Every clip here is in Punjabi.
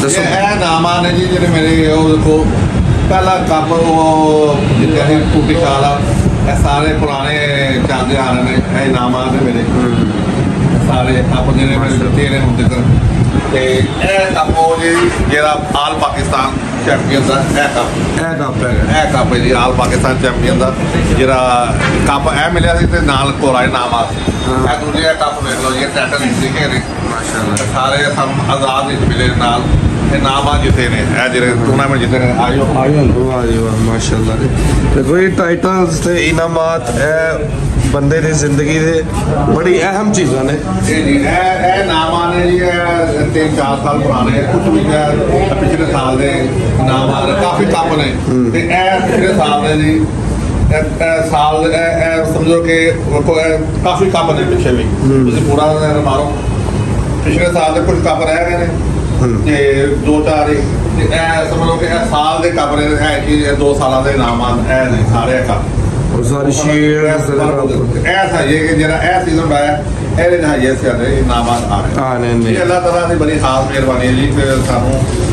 ਦੱਸੋ। ਇਹ ਇਹ ਨਾਮਾਂ ਨੇ ਜੀ ਜਿਹੜੇ ਮੇਰੇ ਉਹ ਦੇਖੋ ਪਹਿਲਾ ਕੱਪ ਉਹ ਜਿੱਤਿਆ ਸੀ ਟੂਟੀ ਸ਼ਾਲ ਆ ਇਹ ਸਾਰੇ ਪੁਰਾਣੇ ਚੱਲਦੇ ਆ ਰਹੇ ਨੇ ਇਹ ਨਾਮਾਂ ਨੇ ਮੇਰੇ। ਸਾਰੇ ਕੱਪ ਜਿਹੜੇ ਮੇਰੇ ਦਿੱਤੇ ਨੇ ਹੁਣ ਤੱਕ। ਤੇ ਇਹ ਕੱਪ ਉਹ ਜੀ ਜਿਹੜਾ ਆਲ ਪਾਕਿਸਤਾਨ ਚੈਂਪੀਅਨ ਦਾ ਇਹ ਕੱਪ ਇਹ ਕੱਪ ਹੈਗਾ ਇਹ ਕੱਪ ਹੈ ਜੀ ਆਲ ਪਾਕਿਸਤਾਨ ਚੈਂਪੀਅਨ ਦਾ। ਜਿਹੜਾ ਕੱਪ ਇਹ ਮਿਲਿਆ ਸੀ ਤੇ ਨਾਲ ਕੋਰਾ ਨਾਮ ਆ ਸੀ ਇਹ ਦੂਜੇ ਕੱਪ ਵੇਖ ਲਓ ਜੀ ਟੈਟਨ ਲਿਖੇ ਨੇ। ਮਾਸ਼ਾਅੱਲਾ। ਸਾਰੇ ਸਾਨੂੰ ਆਜ਼ਾਦ ਵਿੱਚ ਮਿਲੇ ਨਾਲ। ਇਹ ਨਾਮਾਂ ਜਿੱਤੇ ਨੇ ਇਹ ਜਿਹੜੇ ਟੂਰਨਾਮੈਂਟ ਜਿੱਤੇ ਨੇ ਆਇਓ। ਆਇਓ ਵਾਹ ਮਾਸ਼ਾਅੱਲਾ। ਦੇਖੋ ਇਹ ਟਾਈਟਲਸ ਤੇ ਇਨਾਮਾਤ ਇਹ ਬੰਦੇ ਦੀ ਜ਼ਿੰਦਗੀ ਦੇ ਬੜੀ ਅਹਿਮ ਚੀਜ਼ਾਂ ਨੇ। ਜੀ ਇਹ ਇਹ ਨਾਮਾਂ ਨੇ ਜੀ ਤਿੰਨ ਚਾਰ ਸਾਲ ਪੁਰਾਣੇ ਕੁਝ ਵੀ ਪਿਛਲੇ ਸਾਲ ਦੇ ਨਾਮਾਂ ਕਾਫੀ ਕੱਪ ਨੇ। ਤੇ ਇਹ ਪਿਛਲੇ ਸਾਲ ਦੇ ਜੀ ਸਾਲ ਸਮਝੋ ਕਿ ਕਾਫੀ ਕੱਪ ਨੇ ਪਿੱਛੇ ਵੀ। ਤੁਸੀਂ ਪੂਰਾ ਮਾਰੋ। ਪਿਛਲੇ ਸਾਲ ਦੇ ਕੁਝ ਕੱਪ ਰਹਿ ਗਏ ਨੇ। ਤੇ ਦੋ ਚਾਰ ਇਹ ਸਮਝ ਕਿ ਇਹ ਸਾਲ ਦੇ ਨੇ ਹੈ ਕਿ ਦੋ ਸਾਲਾਂ ਦੇ ਨਾਮਾਂ ਇਹ ਨੇ ਸਾਰੇ ਕੱਪ ਉਹ ਸਾਰੀ ਸ਼ੇਅਰਸ ਐਸਾ ਇਹ ਕਿ ਜਿਹੜਾ ਇਹ ਸੀਜ਼ਨ ਆਇਆ ਇਹਦੇ ਨਾਲ ਇਹ ਸਿਆਦੇ ਨਾਮਾਂ ਆ ਰਹੇ ਆ ਨੇ ਨੇ ਇਹ ਅੱਲਾਹ ਤਾਲਾ ਦੀ ਬੜੀ ਖਾਸ ਮਿਹਰਬਾਨੀ ਹੈ ਜੀ ਕਿ ਸਾਨੂੰ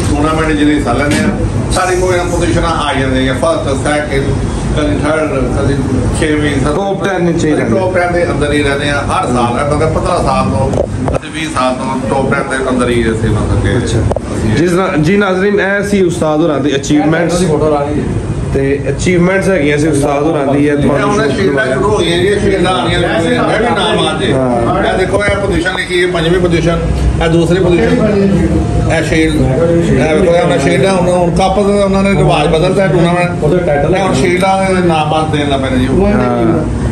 ਟੂਰਨਾਮੈਂਟ ਜਿਹੜੇ ਹਿੱਸਾ ਲੈਂਦੇ ਆ ਸਾਡੀ ਕੋਈ ਪੋਜੀਸ਼ਨਾਂ ਆ ਜਾਂਦੀਆਂ ਫਸਟ ਸੈਕਿੰਡ ਕਦੀ ਥਰਡ ਕਦੀ ਛੇਵੀਂ Top 10 ਵਿੱਚ ਹੀ ਰਹਿੰਦੇ। ਟੌਪ 10 ਦੇ ਅੰਦਰ ਹੀ ਰਹਿੰਦੇ ਆ ਹਰ ਸਾਲ ਇਹ ਮਤਲਬ 15 ਸਾਲ ਤੋਂ ਅਤੇ 20 ਸਾਲ ਤੋਂ ਟੌਪ 10 ਦੇ ਅੰਦਰ ਹੀ ਅਸੀਂ ਮਤਲਬ ਕਿ ਅਸੀਂ- ਜਿਸ ਨਾਲ ਜੀ ਨਾਜ਼ਰੀਨ ਇਹ ਸੀ ਉਸਤਾਦ ਹੋਰਾਂ ਦੀ ਅਚੀਵਮੈਂਟਸ ਤੇ ਅਚੀਵਮੈਂਟਸ ਹੈਗੀਆਂ ਸੀ ਉਸਤਾਦ ਹੋਰਾਂ ਦੀ ਇਹ ਤੁਹਾਨੂੰ ਹੁਣ ਸ਼ੁਰੂ ਕਰਵਾਇਆ। ਸ਼ੁਰੂ ਹੋਈਆਂ ਜੀ ਇਹ ਸ਼ੀਲਡਾਂ ਆਣੀਆਂ ਮੈਂ ਵੀ ਨਾਮ ਆ ਜੇ। ਇਹ ਦੇਖੋ ਇਹ ਪੋਜੀਸ਼ਨ ਲਿਖੀ ਹੈ ਪੰਜਵੀਂ ਪੋਜੀਸ਼ਨ ਇਹ ਦੂਸਰੀ ਪੋਜੀਸ਼ਨ ਇਹ ਸ਼ੀਲਡ ਇਹ ਵੇਖੋ ਇਹ ਉਹਨਾਂ ਸ਼ੀਲਡਾਂ ਹੁਣ ਹੁਣ ਕੱਪ ਦਾ ਉਹਨਾਂ ਨੇ ਰਿਵਾਜ ਬਦਲਦਾ ਟੂਰਨਾਮੈਂਟ ਉਹਦੇ ਟਾਈਟਲ ਹੁਣ ਸ਼ੀਲਡਾਂ ਦੇ ਨਾਮ ਆ ਦੇਣ ਲੱਗ ਪਏ ਨੇ ਜੀ ਹਾਂ।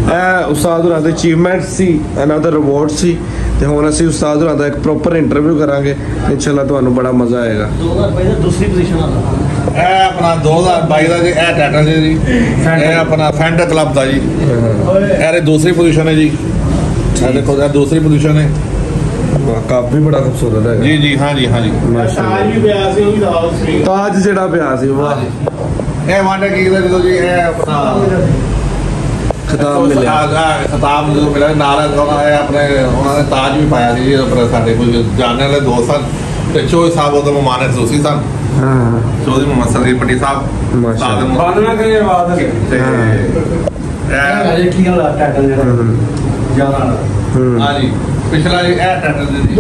ਇਹ ਉਸਤਾਦ ਹੋਰਾਂ ਦੇ ਅਚੀਵਮੈਂਟ ਸੀ ਇਹਨਾਂ ਦਾ ਰਿਵਾਰਡ ਸੀ ਤੇ ਹੁਣ ਅਸੀਂ ਉਸਤਾਦ ਹੋਰਾਂ ਦਾ ਇੱਕ ਪ੍ਰੋਪਰ ਇੰਟਰਵਿਊ ਕਰਾਂਗੇ ਇਨਸ਼ਾਅੱਲਾ ਤੁਹਾਨੂੰ ਬੜਾ ਮਜ਼ਾ ਆਏਗਾ। 2022 ਦਾ ਦੂਸਰੀ ਪੋਜੀਸ਼ਨ ਆ। ਇਹ ਆਪਣਾ 2022 ਦਾ ਜੀ ਇਹ ਟਾਈਟਲ ਜੀ। ਜੀ ਇਹ ਆਪਣਾ ਫੈਂਟਾ ਕਲੱਬ ਦਾ ਜੀ। ਇਹ ਦੂਸਰੀ ਪੋਜੀਸ਼ਨ ਹੈ ਜੀ। ਇਹ ਦੇਖੋ ਇਹ ਦੂਸਰੀ ਪੋਜੀਸ਼ਨ ਹੈ। ਕੱਪ ਵੀ ਬੜਾ ਖੂਬਸੂਰਤ ਹੈਗਾ। ਜੀ ਜੀ ਹਾਂ ਜੀ ਹਾਂ ਜੀ। ਮਾਸ਼ਾਅੱਲਾ। ਵੀ ਪਿਆ ਸੀ ਉਹ ਵੀ ਦਾ ਸੀ। ਤਾਜ ਜਿਹੜਾ ਪਿਆ ਸੀ ਵਾਹ। ਇਹ ਵਾਂਡੇ ਕੀ ਦਾ ਜਦੋਂ ਜੀ ਇਹ ਆਪਣਾ ਖਿਤਾਬ ਮਿਲਿਆ। ਖਿਤਾਬ ਜਦੋਂ ਮਿਲਿਆ ਨਾਲ ਉਹਨਾਂ ਨੇ ਆਪਣੇ ਉਹਨਾਂ ਨੇ ਤਾਜ ਵੀ ਪਾਇਆ ਸੀ ਜੀ ਆਪਣੇ ਸਾਡੇ ਕੋਈ ਜਾਣਨ ਵਾਲੇ ਦੋਸਤ ਸਨ। ਤੇ ਚੋਈ ਸਾਹਿਬ ਉਹਦਾ ਮਮਾਨਤ ਦੋਸੀ ਸਨ। ਹਾਂ। ਚੌਧਰੀ ਮੁਹੰਮਦ ਸਲੀਮ ਪੱਟੀ ਸਾਹਿਬ ਮਾਸ਼ਾਅੱਲਾ। ਸਾਦਮ ਬਾਨਣਾ ਕੇ ਹੈ। ਤੇ ਇਹ ਇਹ ਕੀ ਵਾਲਾ ਟਾਈਟਲ ਜਿਹੜਾ? ਜਾਣਾ ਵਾਲਾ ਹੂੰ। ਹਾਂ ਜੀ ਪਿਛਲਾ ਇਹ ਟਾਈਟਲ ਜੀ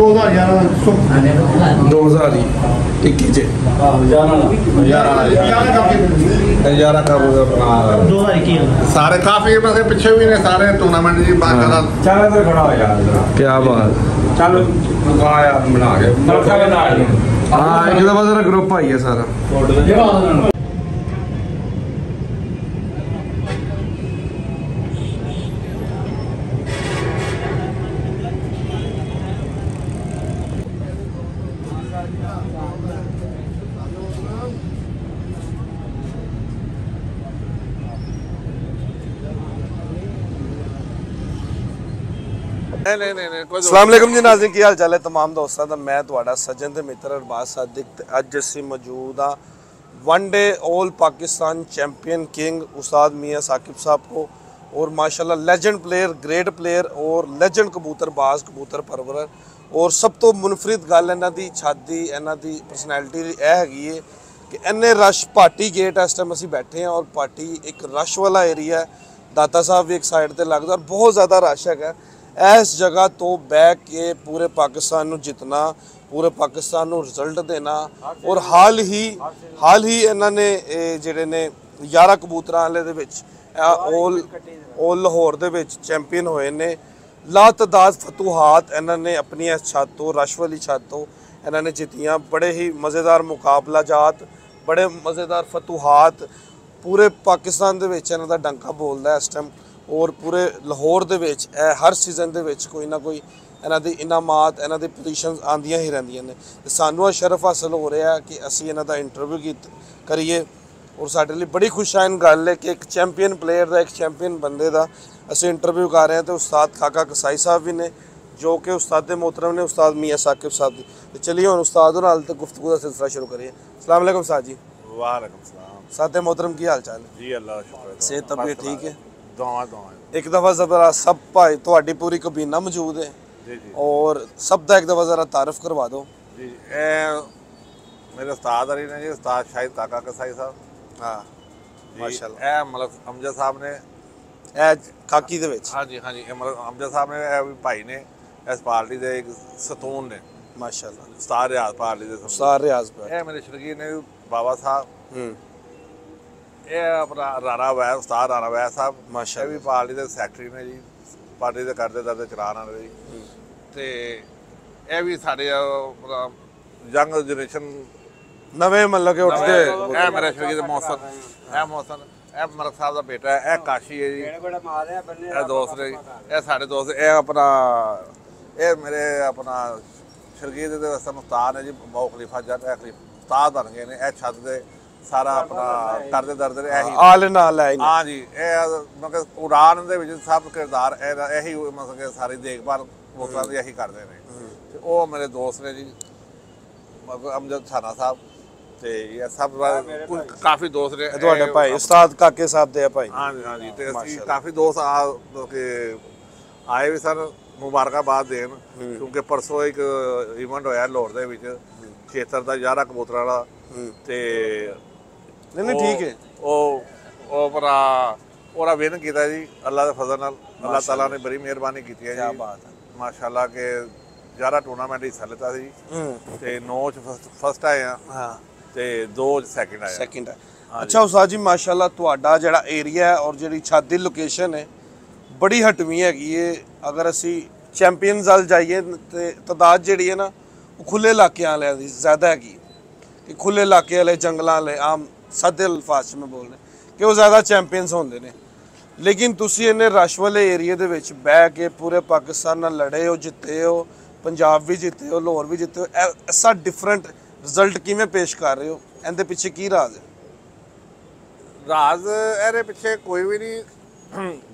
2021 ਚ। ਆਹ ਜਾਣਾ ਯਾਰ ਵਾਲਾ ਜੀ। ਇਹ ਯਾਰਾ ਕਾ ਆਪਣਾ 2021 ਵਾਲਾ। ਸਾਰੇ ਕਾਫੀ ਵੈਸੇ ਪਿੱਛੇ ਵੀ ਨੇ ਸਾਰੇ ਟੂਰਨਾਮੈਂਟ ਜੀ ਬਾਕਾਇਦਾ ਚੱਲ ਇੱਧਰ ਖੜਾ ਹੋ ਯਾਰ। ਕੀ ਬਾਤ। ਚੱਲ। ਆ ਯਾਰ ਬਣਾ ਕੇ। ਮਲਕਾ ਬਣਾ ਕੇ ਹਾਂ ਇੱਕ ਦਫਾ ਜ਼ਰਾ ਗਰੁੱਪ ਆਈ ਹੈ ਸਾਰਾ। ਨਹੀਂ ਨਹੀਂ ਨਹੀਂ ਕੋਈ ਅਸਲਾਮ ਅਲੈਕਮ ਜੀ ਨਾਜ਼ਰੀਨ ਕੀ ਹਾਲ ਚਾਲ ਹੈ तमाम ਦੋਸਤਾਂ ਦਾ ਮੈਂ ਤੁਹਾਡਾ ਸੱਜਣ ਤੇ ਮਿੱਤਰ ਅਰਬਾਜ਼ ਸਾਦਿਕ ਤੇ ਅੱਜ ਅਸੀਂ ਮੌਜੂਦ ਹਾਂ one day all Pakistan champion king उस्ताद मियाँ साकिब साहब को और माशाल्लाह लेजेंड प्लेयर ग्रेट प्लेयर और ਲੈਜੈਂਡ ਕਬੂਤਰਬਾਜ਼ ਕਬੂਤਰ ਪਰਵਰਰ ਔਰ ਸਭ ਤੋਂ ਮੁਨਫਰਿਦ ਗੱਲ ਇਹਨਾਂ ਦੀ ਛਾਦੀ ਇਹਨਾਂ ਦੀ ਪਰਸਨੈਲਿਟੀ ਦੀ ਇਹ ਹੈਗੀ ਹੈ ਕਿ ਇੰਨੇ ਰਸ਼ ਪਾਰਟੀ ਗੇਟ ਇਸ ਟਾਈਮ ਅਸੀਂ ਬੈਠੇ ਹਾਂ ਔਰ ਪਾਰਟੀ ਇੱਕ ਰਸ਼ ਵਾਲਾ ਏਰੀਆ ਹੈ ਦਾਤਾ ਸਾਹਿਬ ਵੀ ਇੱਕ ਸਾਈਡ ਤੇ ਲੱਗਦਾ ਔਰ ਬਹੁਤ ਜ਼ਿਆਦਾ ਰਸ਼ ਹੈਗਾ ਇਸ ਜਗ੍ਹਾ ਤੋਂ ਬਹਿ ਕੇ ਪੂਰੇ ਪਾਕਿਸਤਾਨ ਨੂੰ ਜਿੱਤਣਾ, ਪੂਰੇ ਪਾਕਿਸਤਾਨ ਨੂੰ ਰਿਜ਼ਲਟ ਦੇਣਾ ਔਰ ਹਾਲ ਹੀ ਹਾਲ ਹੀ ਇਹਨਾਂ ਨੇ ਜਿਹੜੇ ਨੇ 11 ਕਬੂਤਰਾਂ ਵਾਲੇ ਦੇ ਵਿੱਚ 올올 ਲਾਹੌਰ ਦੇ ਵਿੱਚ ਚੈਂਪੀਅਨ ਹੋਏ ਨੇ। ਲਾ ਤਦਾਦ ਫਤੂਹਾਤ ਇਹਨਾਂ ਨੇ ਆਪਣੀ ਇਸ ਛੱਤ ਤੋਂ ਰਸ਼ਵਲੀ ਛੱਤ ਤੋਂ ਇਹਨਾਂ ਨੇ ਜਿੱਤੀਆਂ। ਬੜੇ ਹੀ ਮਜ਼ੇਦਾਰ ਮੁਕਾਬਲਾ ਜਾਤ, ਬੜੇ ਮਜ਼ੇਦਾਰ ਫਤੂਹਾਤ। ਪੂਰੇ ਪਾਕਿਸਤਾਨ ਦੇ ਵਿੱਚ ਇਹਨਾਂ ਦਾ ਡੰਕਾ ਬੋਲਦਾ ਇਸ ਟਾਈਮ ਔਰ ਪੂਰੇ ਲਾਹੌਰ ਦੇ ਵਿੱਚ ਇਹ ਹਰ ਸੀਜ਼ਨ ਦੇ ਵਿੱਚ ਕੋਈ ਨਾ ਕੋਈ ਇਹਨਾਂ ਦੀ ਇਨਾਮਾਤ ਇਹਨਾਂ ਦੀ ਪੋਜੀਸ਼ਨਸ ਆਂਦੀਆਂ ਹੀ ਰਹਿੰਦੀਆਂ ਨੇ। ਤੇ ਸਾਨੂੰ ਇਹ ਸ਼ਰਫ ਹਾਸਲ ਹੋ ਰਿਹਾ ਕਿ ਅਸੀਂ ਇਹਨਾਂ ਦਾ ਇੰਟਰਵਿਊ ਕੀਤ ਕਰੀਏ। ਔਰ ਸਾਡੇ ਲਈ ਬੜੀ ਖੁਸ਼ਾਇਨ ਗੱਲ ਹੈ ਕਿ ਇੱਕ ਚੈਂਪੀਅਨ ਪਲੇਅਰ ਦਾ ਇੱਕ ਚੈਂਪੀਅਨ ਬੰਦੇ ਦਾ ਅਸੀਂ ਇੰਟਰਵਿਊ ਕਰ ਰਹੇ ਹਾਂ ਤੇ ਉਸਤਾਦ ਕਾਕਾ ਕਸਾਈ ਸਾਹਿਬ ਵੀ ਨੇ ਜੋ ਕਿ ਉਸਤਾਦ ਦੇ ਮੋਹਤਰਮ ਨੇ ਉਸਤਾਦ ਮੀਆਂ ਸਾਕਿਬ ਸਾਹਿਬ ਦੀ। ਤੇ ਚਲਿਏ ਹੁਣ ਉਸਤਾਦ ਨਾਲ ਤੇ ਗੁਫ਼ਤਗੂ ਦਾ ਸਿਲਸਿਲਾ ਸ਼ੁਰੂ ਕਰੀਏ। ਅਸਲਾਮ ਵਾਲੇਕੁਮ ਉਸਤਾਦ ਜੀ। ਵਾਲੇਕੁਮ ਸਲਾਮ। ਸਾਦੇ ਮੋਹਤਰਮ ਕੀ ਹਾਲ ਚਾਲ ਹੈ? ਜੀ ਅੱਲਾਹ ਸ਼ੁਕਰ ਹੈ। ਸਿਹਤ ਤਬੀਅਤ ਠੀਕ ਹੈ? ਦੁਆ ਦੁਆ ਇੱਕ ਦਫਾ ਜ਼ਬਰਾ ਸਭ ਭਾਈ ਤੁਹਾਡੀ ਪੂਰੀ ਕਬੀਨਾ ਮੌਜੂਦ ਹੈ। ਜੀ ਜੀ। ਔਰ ਸਭ ਦਾ ਇੱਕ ਦਫਾ ਜ਼ਰਾ ਤਾਰਫ ਕਰਵਾ ਦਿਓ। ਜੀ ਇਹ ਮੇਰੇ ਉਸਤਾਦ ਅਰੀ ਨੇ ਜੀ ਉਸਤਾਦ ਸ਼ਾਹਿਦ ਕਾਕਾ ਕਸਾਈ ਸਾਹਿਬ। ਹਾਂ ਮਾਸ਼ਾਅੱਲਾ। ਇਹ ਮਲਕ ਅਮਜਦ ਸਾਹਿਬ ਨੇ ਇਹ ਖਾਕੀ ਦੇ ਵਿੱਚ। ਹਾਂਜੀ ਹਾਂਜੀ ਇਹ ਮਲਕ ਅਮਜਦ ਸਾਹਿਬ ਨੇ ਇਹ ਵੀ ਭਾਈ ਨੇ ਇਸ ਪਾਰਟੀ ਦੇ ਇੱਕ ਸਤੂਨ ਨੇ। ਮਾਸ਼ਾਅੱਲਾ। ਉਸਤਾਦ ਰਿਆਜ਼ ਪਾਰਟੀ ਦੇ। ਸਾਰ ਰਿਆਜ਼ ਇਹ ਮੇਰੇ ਸ਼ਰਗੀ ਨੇ ਬਾਬਾ ਸਾਹਿਬ ਹੂੰ। ਇਹ ਆਪਣਾ ਰਾਣਾ ਵੈ ਉਸਤਾਦ ਰਾਣਾ ਵੈ ਸਾਹਿਬ ਮਾਸ਼ਾਅੱਲਾ। ਇਹ ਵੀ ਪਾਰਟੀ ਦੇ ਸੈਕਟਰੀ ਨੇ ਜੀ ਪਾਰਟੀ ਦੇ ਕਰਦੇ ਦਰਦੇ ਚਲਾਨ ਵਾਲੇ ਜੀ ਤੇ ਇਹ ਵੀ ਸਾਡੇ ਯੰਗ ਜਨਰੇਸ਼ਨ ਨਵੇਂ ਮਤਲਬ ਕਿ ਉੱਠਦੇ ਇਹ ਮੇਰੇ ਸ਼ਰੀਰ ਦੇ ਮੌਸਮ ਇਹ ਮੌਸਮ ਇਹ ਮਲਕ ਸਾਹਿਬ ਦਾ ਬੇਟਾ ਹੈ ਇਹ ਕਾਸ਼ੀ ਹੈ ਜੀ ਇਹ ਦੋਸਤ ਨੇ ਜੀ। ਇਹ ਸਾਡੇ ਦੋਸਤ ਇਹ ਆਪਣਾ ਇਹ ਮੇਰੇ ਆਪਣਾ ਸ਼ਰਗੀਰ ਦੇ ਵਸਮ ਉਸਤਾਦ ਨੇ ਜੀ ਬਹੁ ਖਲੀਫਾ ਜੱਟ ਇਹ ਖਲੀਫਾ ਉਸਤਾਦ ਬਣ ਗਏ ਨੇ ਇਹ ਛੱਤ ਦੇ ਸਾਰਾ ਆਪਣਾ ਕਰਦੇ ਦਰਦ ਇਹੀ। ਆਲ ਨਾਲ ਹੈ ਹਾਂ ਜੀ ਇਹ ਮਤਲਬ ਉਡਾਨ ਦੇ ਵਿੱਚ ਸਭ ਕਿਰਦਾਰ ਇਹੀ ਮਤਲਬ ਕਿ ਸਾਰੀ ਦੇਖਭਾਲ ਮੋਤਰਾ ਦੀ ਇਹੀ ਕਰਦੇ ਨੇ। ਤੇ ਉਹ ਮੇਰੇ ਦੋਸਤ ਨੇ ਜੀ ਮਤਲਬ ਅਮਜਦ ਥਾਨਾ ਸਾਹਿਬ ਤੇ ਇਹ ਸਭ ਕਾਫੀ ਦੋਸਤ ਨੇ। ਤੁਹਾਡੇ ਭਾਈ ਉਸਤਾਦ ਕਾਕੇ ਸਾਹਿਬ ਦੇ ਆ ਭਾਈ। ਹਾਂ ਜੀ ਹਾਂ ਜੀ ਤੇ ਅਸੀਂ। ਕਾਫੀ ਦੋਸਤ ਆ ਕਿ ਆਏ ਵੀ ਸਨ ਮੁਬਾਰਕਾਬਾਦ ਦੇਣ ਕਿਉਂਕਿ ਪਰਸੋਂ ਇੱਕ ਇਵੈਂਟ ਹੋਇਆ ਲਾਹੌਰ ਦੇ ਵਿੱਚ ਖੇਤਰ ਦਾ ਯਾਰਾ ਕਬੂਤਰਾਂ ਦਾ। ਤੇ ਨਹੀਂ ਨਹੀਂ ਠੀਕ ਹੈ। ਉਹ ਉਹ ਭਰਾ ਉਹਦਾ ਵਿਨ ਕੀਤਾ ਜੀ ਅੱਲਾ ਦੇ ਫਜ਼ਲ ਨਾਲ। ਅੱਲਾਹ ਤਾਲਾ ਨੇ ਬੜੀ ਮਿਹਰਬਾਨੀ ਕੀਤੀ ਹੈ ਕੀ ਜੀ ਬਾਤ ਹੈ। ਮਾਸ਼ਾਅੱਲਾ ਕਿ ਯਾਰਾ ਟੂਰਨਾਮੈਂਟ ਹਿੱਸਾ ਲਿੱਤਾ ਸੀ। ਤੇ 9 ਚ ਫਸਟ ਆਏ ਆ। ਹਾਂ। ਤੇ 2 ਚ ਸੈਕਿੰਡ ਆਏ। ਸੈਕਿੰਡ ਅੱਛਾ ਉਸਤਾਦ ਜੀ ਮਾਸ਼ਾਅੱਲਾ ਤੁਹਾਡਾ ਜਿਹੜਾ ਏਰੀਆ ਹੈ ਔਰ ਜਿਹੜੀ ਛੱਤ ਦੀ ਲੋਕੇਸ਼ਨ ਹੈ ਬੜੀ ਹਟਵੀਂ ਹੈਗੀ ਏ। ਅਗਰ ਅਸੀਂ ਚੈਂਪੀਅਨਸ ਵੱਲ ਜਾਈਏ ਤੇ ਤਦਾਦ ਜਿਹੜੀ ਹੈ ਨਾ ਉਹ ਖੁੱਲੇ ਇਲਾਕਿਆਂ ਵਾਲਿਆਂ ਦੀ ਜ਼ਿਆਦਾ ਹੈਗੀ ਕਿ ਖੁੱਲੇ ਇਲਾਕੇ ਵਾਲੇ, ਜੰਗਲਾਂ ਵਾਲੇ, ਆਮ ਸਾਦੇ ਅਲਫਾਜ਼ 'ਚ ਮੈਂ ਬੋਲ ਰਿਹਾ ਕਿ ਉਹ ਜ਼ਿਆਦਾ ਚੈਂਪੀਅਨਸ ਹੁੰਦੇ ਨੇ। ਲੇਕਿਨ ਤੁਸੀਂ ਇਹਨੇ ਰਸ਼ ਵਾਲੇ ਏਰੀਆ ਦੇ ਵਿੱਚ ਬਹਿ ਕੇ ਪੂਰੇ ਪਾਕਿਸਤਾਨ ਨਾਲ ਲੜੇ ਹੋ, ਜਿੱਤੇ ਹੋ, ਪੰਜਾਬ ਵੀ ਜਿੱਤੇ ਹੋ, ਲਾਹੌਰ ਵੀ ਜਿੱਤੇ ਹੋ ਐਸਾ ਡਿਫਰੈਂਟ ਰਿਜ਼ਲਟ ਕਿਵੇਂ ਪੇਸ਼ ਕਰ ਰਹੇ ਹੋ? ਇਹਦੇ ਪਿੱਛੇ ਕੀ ਰਾਜ਼ ਹੈ? ਰਾਜ਼ ਇਹਦੇ ਪਿੱਛੇ ਕੋਈ ਵੀ ਨਹੀਂ।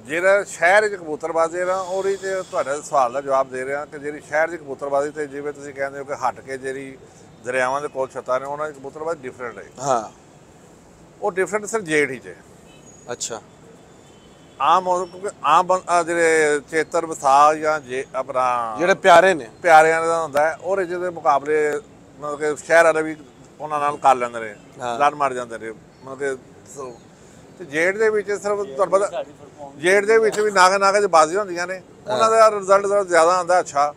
ਜਿਹੜਾ ਸ਼ਹਿਰ 'ਚ ਕਬੂਤਰਬਾਜ਼ੀ ਨਾ, ਉਹਦੀ ਤੇ ਤੁਹਾਡੇ ਸਵਾਲ ਦਾ ਜਵਾਬ ਦੇ ਰਿਹਾ ਕਿ ਜਿਹੜੀ ਸ਼ਹਿਰ 'ਚ ਕਬੂਤਰਬਾਜ਼ੀ ਤੇ ਜਿਵੇਂ ਤੁਸੀਂ ਕਹਿੰਦੇ ਹੋ ਕਿ ਹਟ ਕੇ ਜਿਹੜੀ ਦਰਿਆਵਾਂ ਦੇ ਕੋਲ ਛੱਤਾਂ ਨੇ ਉਹਨਾਂ ਦੀ ਕਬੂਤਰਬਾਜ਼ੀ ਡਿਫਰੈਂਟ ਹੈ ਹਾਂ। ਉਹ ਡਿਫਰੈਂਟ ਸਿਰ ਜੇਡ ਹੀ 'ਚ। ਅੱਛਾ। ਆਮ ਕਿਉਂਕਿ ਆਮ ਜਿਹੜੇ ਚੇਤਰ ਵਿਸਾਖ ਜਾਂ ਜੇ ਆਪਣਾ ਜਿਹੜੇ ਪਿਆਰੇ ਨੇ। ਪਿਆਰਿਆਂ ਦਾ ਹੁੰਦਾ ਹੈ ਉਹਦੇ ਜਿਹਦੇ ਮੁਕਾਬਲੇ ਮਤਲਬ ਕਿ ਸ਼ਹਿਰ ਵਾਲੇ ਵੀ ਉਹਨਾਂ ਨਾਲ ਕਰ ਲੈਂਦੇ ਨੇ। ਲੜ ਮਰ ਜਾਂਦੇ ਨੇ ਮਤਲਬ ਕਿ ਤੇ ਜੇਡ ਦੇ ਵਿੱਚ ਸਿਰਫ ਤੁਹਾਨੂੰ ਪਤਾ ਜੇਡ ਦੇ ਵਿੱਚ ਵੀ ਨਾਗ ਨਾਗ ਚ ਬਾਜ਼ੀਆਂ ਹੁੰਦੀਆਂ ਨੇ ਉਹਨਾਂ ਦਾ ਰਿਜ਼ਲਟ ਜ਼ਿਆਦਾ ਆਉਂਦਾ ਅੱਛਾ।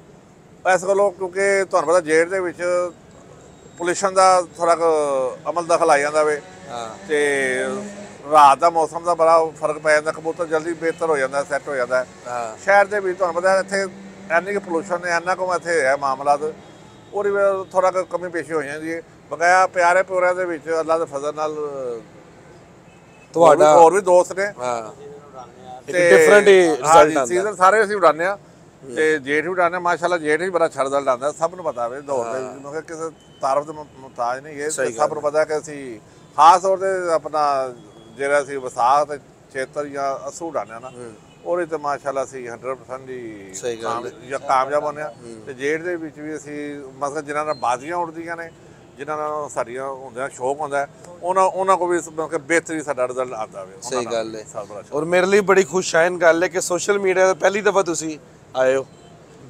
ਇਸ ਗੱਲੋਂ ਕਿਉਂਕਿ ਤੁਹਾਨੂੰ ਪਤਾ ਜੇਡ ਦੇ ਵਿੱਚ ਪੋਲੂਸ਼ਨ ਦਾ ਥੋੜਾ ਅਮਲ ਦਖਲ ਆ ਜਾਂਦਾ ਵੇ। ਹਾਂ। ਤੇ ਰਾਤ ਦਾ ਮੌਸਮ ਦਾ ਬੜਾ ਫ਼ਰਕ ਪੈ ਜਾਂਦਾ ਕਬੂਤਰ ਜਲਦੀ ਬਿਹਤਰ ਹੋ ਜਾਂਦਾ ਸੈੱਟ ਹੋ ਜਾਂਦਾ। ਸ਼ਹਿਰ ਦੇ ਵਿੱਚ ਤੁਹਾਨੂੰ ਪਤਾ ਇੱਥੇ ਇੰਨੀ ਕਿ ਪੋਲੂਸ਼ਨ ਹੈ ਇੰਨਾ ਕੁ ਇੱਥੇ ਹੈ ਮਾਮਲਾ ਤੇ ਉਹਦੀ ਥੋੜਾ ਕੁ ਕਮੀ ਪੇਸ਼ੀ ਹੋ ਜਾਂਦੀ ਹੈ ਬਕਾਇਆ ਪਿਆਰੇ ਪਿਓਰਿਆਂ ਦੇ ਵਿੱਚ ਅੱਲਾ ਦੇ ਫਜ਼ਲ ਨਾਲ ਤੁਹਾਡਾ ਹੋਰ ਵੀ ਦੋਸਤ ਨੇ। ਹਾਂ। ਇੱਕ ਡਿਫਰੈਂਟ ਹੀ ਰਿਜ਼ਲਟ ਆਉਂਦਾ। ਸੀਜ਼ਨ ਸਾਰੇ ਅਸੀਂ ਉਡਾਉਂਦੇ ਆ ਤੇ ਜੇਠ ਵੀ ਹਾਂ ਮਾਸ਼ਾਅੱਲਾ ਜੇਠ ਵੀ ਬੜਾ ਛੜ ਦਲ ਆਉਂਦਾ ਸਭ ਨੂੰ ਪਤਾ ਵੇ ਦੌੜ ਦੇ ਵਿੱਚ ਮਗਰ ਕਿਸੇ ਤਾਰਫ ਦੇ ਮੁ- ਮੁਹਤਾਜ ਨਹੀਂ ਇਹ ਸਭ ਨੂੰ ਪਤਾ ਕਿ ਅਸੀਂ ਖਾਸ ਤੌਰ ਤੇ ਆਪਣਾ ਜਿਹੜਾ ਅਸੀਂ ਵਿਸਾਖ ਤੇ ਚੇਤਰ ਜਾਂ ਅਸੂ ਹਾਂ ਨਾ ਉਹਦੇ ਤੇ ਮਾਸ਼ਾਅੱਲਾ ਅਸੀਂ 100% ਹੀ ਸਹੀ ਗੱਲ ਜਾਂ ਕਾਮਯਾਬ ਹੁੰਦੇ ਆ। ਤੇ ਜੇਠ ਦੇ ਵਿੱਚ ਵੀ ਅਸੀਂ ਮਤਲਬ ਜਿਨ੍ਹਾਂ ਨਾਲ ਬਾਜ਼ੀਆਂ ਉੱਡਦੀਆਂ ਨੇ ਜਿਨ੍ਹਾਂ ਨਾਲ ਸਾਡੀਆਂ ਹੁੰਦਿਆਂ ਸ਼ੌਕ ਹੁੰਦਾ ਉਹਨਾਂ ਉਹਨਾਂ ਕੋ ਵੀ ਕਿ ਬਿਹਤਰੀ ਸਾਡਾ ਰਿਜ਼ਲਟ ਆਉਂਦਾ ਵੇ। ਸਹੀ ਗੱਲ ਹੈ। ਔਰ ਮੇਰੇ ਲਈ ਬੜੀ ਖੁਸ਼ਾਇਨ ਗੱਲ ਹੈ ਕਿ ਸੋਸ਼ਲ ਮੀਡੀਆ ਤੇ ਪਹਿਲੀ ਦਫਾ ਤੁਸੀਂ ਹੋ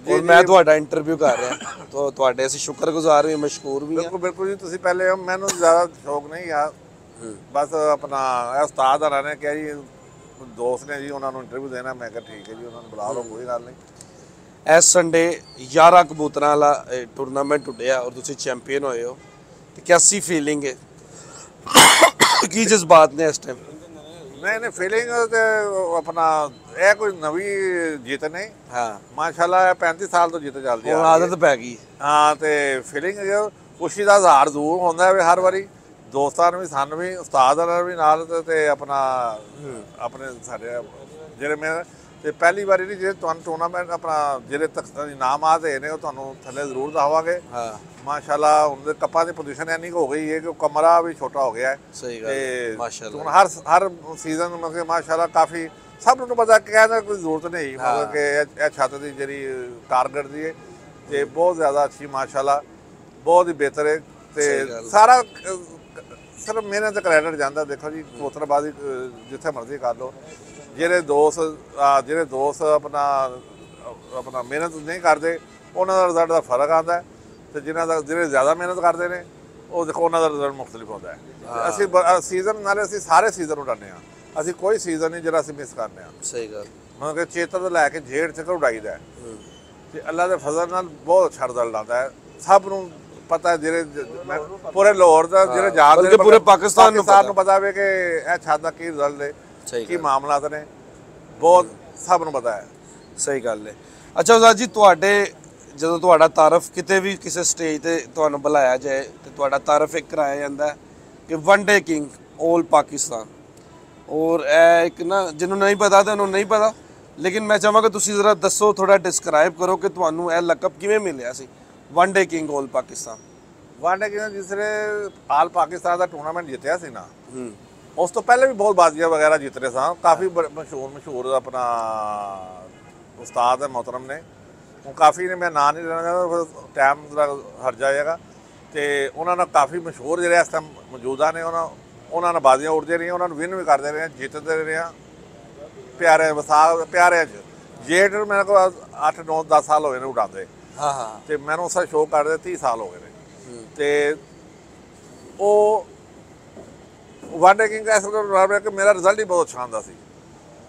ਔਰ ਮੈਂ ਤੁਹਾਡਾ ਇੰਟਰਵਿਊ ਕਰ ਰਿਹਾ। ਤਾਂ ਤੁਹਾਡੇ ਅਸੀਂ ਸ਼ੁਕਰਗੁਜ਼ਾਰ ਵੀ ਮਸ਼ਕੂਰ ਵੀ ਹਾਂ। ਬਿਲਕੁਲ ਬਿਲਕੁਲ ਜੀ ਤੁਸੀਂ ਪਹਿਲੇ ਮੈਨੂੰ ਜ਼ਿਆਦਾ ਸ਼ੌਕ ਨਹੀਂ ਆ। ਬਸ ਆਪਣਾ ਇਹ ਉਸਤਾਦ ਹਰਾਂ ਨੇ ਕਿਹਾ ਜੀ ਦੋਸਤ ਨੇ ਜੀ ਉਹਨਾਂ ਨੂੰ ਇੰਟਰਵਿਊ ਦੇਣਾ। ਮੈਂ ਕਿਹਾ ਠੀਕ ਹੈ ਜੀ ਉਹਨਾਂ ਨੂੰ ਬੁਲਾ ਲਓ ਕੋਈ ਗੱਲ ਨਹੀਂ। ਇਸ ਸੰਡੇ 11 ਕਬੂਤਰਾਂ ਵਾਲਾ ਟੂਰਨਾਮੈਂਟ ਉੱਡਿਆ ਔਰ ਤੁਸੀਂ ਚੈਂਪੀਅਨ ਹੋਏ ਹੋ। ਤੇ ਕਿਆਸੀ ਫੀਲਿੰਗ ਹੈ ਕੀ ਜਜ਼ਬਾਤ ਨੇ ਇਸ ਟਾਈਮ ਨਹੀਂ ਨਹੀਂ ਫੀਲਿੰਗ ਤੇ ਆਪਣਾ ਇਹ ਕੋਈ ਨਵੀਂ ਜਿੱਤ ਨਹੀਂ ਹਾਂ ਮਾਸ਼ਾਅੱਲਾ ਇਹ 35 ਸਾਲ ਤੋਂ ਜਿੱਤ ਚੱਲਦੀ ਹੁਣ ਆ ਰਹੀ ਹੈ। ਆਦਤ ਪੈ ਗਈ ਹਾਂ ਤੇ ਫੀਲਿੰਗ ਖੁਸ਼ੀ ਦਾ ਇਜ਼ਹਾਰ ਜ਼ਰੂਰ ਹੁੰਦਾ ਹੈ ਹਰ ਵਾਰੀ ਦੋਸਤਾਂ ਨੂੰ ਵੀ ਸਾਨੂੰ ਵੀ ਉਸਤਾਦ ਨਾਲ ਵੀ ਨਾਲ ਤੇ- ਆਪਣਾ ਆਪਣੇ ਸਾਡੇ ਜਿਹੜੇ ਮੈਂ ਤੇ ਪਹਿਲੀ ਵਾਰੀ ਨਹੀਂ ਜੇ ਤੁਹਾਨੂੰ ਟੂਰਨਾਮੈਂਟ ਆਪਣਾ ਜਿਹੜੇ ਤੱਕ ਇਨਾਮਾਤ ਹੈ ਨੇ ਉਹ ਤੁਹਾਨੂੰ ਥੱਲੇ ਜ਼ਰੂਰ ਦਵਾਵਾਂਗੇ ਹਾਂ ਮਾਸ਼ਾਅੱਲਾ ਹੁਣ ਦੇ ਕੱਪਾਂ ਦੀ ਪੋਜੀਸ਼ਨ ਕੁ ਹੋ ਗਈ ਹੈ ਕਿ ਕਮਰਾ ਵੀ ਛੋਟਾ ਹੋ ਗਿਆ ਹੈ ਸਹੀ ਗੱਲ ਹੈ। ਮਾਸ਼ਾਅੱਲਾ। ਹੁਣ ਹਰ ਹਰ ਸੀਜ਼ਨ ਮਤਲਬ ਮਾਸ਼ਾਅੱਲਾ ਕਾਫੀ ਸਭ ਨੂੰ ਪਤਾ ਕਿ ਕਹਿੰਦਾ ਕੋਈ ਜ਼ਰੂਰਤ ਨਹੀਂ। ਮਤਲਬ ਕਿ ਇਹ ਇਹ ਛੱਤ ਦੀ ਜਿਹੜੀ ਕਾਰਗਰ ਦੀ ਹੈ ਤੇ ਬਹੁਤ ਜ਼ਿਆਦਾ ਅੱਛੀ ਮਾਸ਼ਾਅੱਲਾ। ਬਹੁਤ ਹੀ ਬਿਹਤਰ ਹੈ। ਤੇ। ਸਾਰਾ ਸਿਰਫ ਮਿਹਨਤ ਕ੍ਰੈਡਿਟ ਜਾਂਦਾ। ਦੇਖੋ ਜੀ ਕੋਤਰਬਾਜ਼ੀ ਜਿੱਥੇ ਮਰਜ਼ੀ ਕਰ ਲਓ। ਜਿਹੜੇ ਦੋਸਤ ਜਿਹੜੇ ਦੋਸਤ ਆਪਣਾ ਆਪਣਾ ਮਿਹਨਤ ਨਹੀਂ ਕਰਦੇ ਉਹਨਾਂ ਦਾ ਰਿਜ਼ਲਟ ਦਾ ਫ਼ਰਕ ਆਉਂਦਾ ਤੇ ਜਿਨ੍ਹਾਂ ਦਾ ਜਿਹੜੇ ਜ਼ਿਆਦਾ ਮਿਹਨਤ ਕਰਦੇ ਨੇ ਉਹ ਦੇਖੋ ਉਹਨਾਂ ਦਾ ਰਿਜ਼ਲਟ ਮੁxtਲਿਫ ਹੁੰਦਾ ਹੈ। ਅਸੀਂ ਸੀਜ਼ਨ ਨਾਲੇ ਅਸੀਂ ਸਾਰੇ ਸੀਜ਼ਨ ਉਡਾਉਂਦੇ ਆ ਅਸੀਂ ਕੋਈ ਸੀਜ਼ਨ ਨਹੀਂ ਜਿਹੜਾ ਅਸੀਂ ਮਿਸ ਕਰਦੇ ਆ। ਸਹੀ ਗੱਲ। ਮਤਲਬ ਕਿ ਚੇਤਰ ਤੋਂ ਲੈ ਕੇ ਜੇੜ ਤੱਕ ਉਡਾਈਦਾ ਤੇ ਅੱਲਾ ਦੇ ਫਜ਼ਲ ਨਾਲ ਬਹੁਤ ਅੱਛਾ ਰਿਜ਼ਲਟ ਆਉਂਦਾ ਹੈ। ਸਭ ਨੂੰ ਪਤਾ ਹੈ ਜਿਹੜੇ ਪੂਰੇ ਲਾਹੌਰ ਦਾ ਜਿਹੜੇ ਬਲਕਿ ਨੇ, ਪੂਰੇ ਪਾਕਿਸਤਾਨ ਨੂੰ ਪਾਕਿਸਤਾਨ ਨੂੰ ਪਤਾ ਹੋਵੇ ਕਿ ਇਹ ਛੱਤ ਦਾ ਕੀ ਰਿਜ਼ਲਟ ਹੈ ਕੀ। ਮਾਮਲਾਤ ਨੇ। ਬਹੁਤ ਸਭ ਨੂੰ ਪਤਾ ਹੈ। ਸਹੀ ਗੱਲ ਹੈ ਅੱਛਾ ਉਸਤਾਦ ਜੀ ਤੁਹਾਡੇ ਜਦੋਂ ਤੁਹਾਡਾ ਤਾਰਫ ਕਿਤੇ ਵੀ ਕਿਸੇ ਸਟੇਜ ਤੇ ਤੁਹਾਨੂੰ ਬੁਲਾਇਆ ਜਾਏ ਤੇ ਤੁਹਾਡਾ ਤਾਰਫ ਇੱਕ ਕਰਾਇਆ ਜਾਂਦਾ ਕਿ ਵਨ ਡੇ ਕਿੰਗ 올 ਪਾਕਿਸਤਾਨ। ਔਰ ਇਹ ਇੱਕ ਨਾ ਜਿਹਨੂੰ ਨਹੀਂ ਪਤਾ ਤਾਂ ਉਹਨੂੰ ਨਹੀਂ ਪਤਾ। ਲੇਕਿਨ ਮੈਂ ਚਾਹਾਂਗਾ ਤੁਸੀਂ ਜ਼ਰਾ ਦੱਸੋ ਥੋੜਾ ਡਿਸਕ੍ਰਾਈਬ ਕਰੋ ਕਿ ਤੁਹਾਨੂੰ ਇਹ ਲਕਬ ਕਿਵੇਂ ਮਿਲਿਆ ਸੀ? ਵਨ ਡੇ ਕਿੰਗ 올 ਪਾਕਿਸਤਾਨ ਵਾਂਡੇ ਕਿ ਜਿਸਨੇ ਆਲ ਪਾਕਿਸਤਾਨ ਦਾ ਟੂਰਨਾਮੈਂਟ ਜਿੱਤਿਆ ਸੀ ਨਾ ਹੂੰ। ਉਸ ਤੋਂ ਪਹਿਲੇ ਵੀ ਬਹੁਤ ਬਾਜ਼ੀਆਂ ਵਗੈਰਾ ਜਿੱਤ ਰਹੇ ਸਾਂ। ਕਾਫੀ ਮਸ਼ਹੂਰ ਮਸ਼ਹੂਰ ਆਪਣਾ ਉਸਤਾਦ ਹੈ ਮੁਹਤਰਮ ਨੇ। ਉਹ ਕਾਫੀ ਨੇ ਮੈਂ ਨਾਂ ਨਹੀਂ ਲੈਣਾ ਚਾਹੁੰਦਾ ਫਿਰ ਟਾਈਮ ਦਾ ਹਰ ਜਾਏਗਾ। ਤੇ ਉਹਨਾਂ ਨਾਲ ਕਾਫੀ ਮਸ਼ਹੂਰ ਜਿਹੜੇ ਇਸ ਟਾਈਮ ਮੌਜੂਦਾ ਨੇ ਉਹਨਾਂ ਉਹਨਾਂ ਨਾਲ ਬਾਜ਼ੀਆਂ ਉੱਡਦੇ ਰਹੀਆਂ ਉਹਨਾਂ ਨੂੰ ਵਿਨ ਵੀ ਕਰਦੇ ਰਹੇ ਜਿੱਤਦੇ ਰਹੇ ਪਿਆਰੇ ਵਸਾ ਪਿਆਰੇ ਚ। ਜੇਟ ਮੇਰੇ ਕੋਲ 8 9 10 ਸਾਲ ਹੋਏ ਨੇ ਉਡਾਉਂਦੇ। ਹਾਂ ਹਾਂ। ਤੇ ਮੈਨੂੰ ਉਸਦਾ ਸ਼ੋਅ ਕਰਦੇ 30 ਸਾਲ ਹੋ ਗਏ ਨੇ। ਤੇ ਉਹ ਵਨ ਡੇ ਕਿੰਗ ਐਸਾ ਰਿਹਾ ਕਿ ਮੇਰਾ ਰਿਜ਼ਲਟ ਹੀ ਬਹੁਤ ਅੱਛਾ ਆਉਂਦਾ ਸੀ